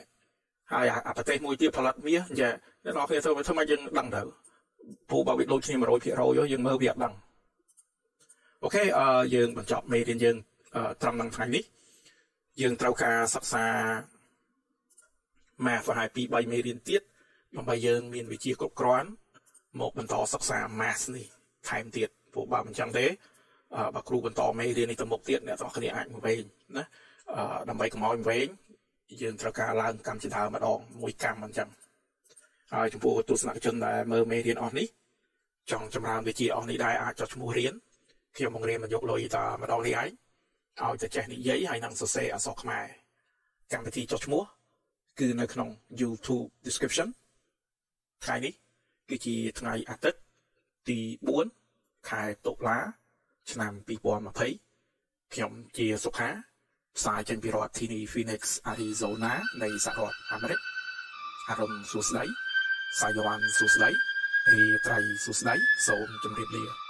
ហើយអាប្រទេសមួយទៀតផលិតមាសញ៉ែអ្នកនរគ្នាធ្វើធ្វើមកយើងដឹងទៅពូបើវាដូចគ្នា100%យើងមើលវាអត់ដឹងអូខេអឺយើងបញ្ចប់មេរៀនយើង ត្រឹមនឹងថ្ងៃនេះ យើងត្រូវការសិក្សា math ប្រហែល2 3មេរៀនទៀតដើម្បីយើងមានវិជ្ជាគ្រប់គ្រាន់មកបន្តសិក្សា math នេះថែមទៀតព្រោះបើមិនចឹងទេបើគ្រូបន្តមេរៀននេះទៅមុខទៀតអ្នកទាំងគ្នាអាចមកវិញណាដើម្បីកុំឲ្យវែងយើងត្រូវការឡើងកម្មជាដើមម្ដងមួយកម្មអញ្ចឹងហើយចំពោះទស្សនិកជនដែលមើលមេរៀនអស់នេះចង់ចម្រើនវិជ្ជាអស់នេះដែរអាចចុះឈ្មោះរៀនខ្ញុំបង្រៀនមកយកលុយតែម្ដងនេះឯង ឲ្យតែចេះនិយាយហើយនឹងសរសេរអក្សរខ្មែរកម្មវិធីចុះឈ្មោះគឺនៅក្នុង YouTube description ថ្ងៃនេះគឺជាថ្ងៃអាទិត្យទី4ខែតុលាឆ្នាំ2020ខ្ញុំជាសុខាផ្សាយចេញពីរដ្ឋធានី Phoenix Arizona នៃសហរដ្ឋអាមេរិកអរុនសួស្តីសាយវ៉ាន់សួស្តីរីត្រីសួស្តីសូមជម្រាបលា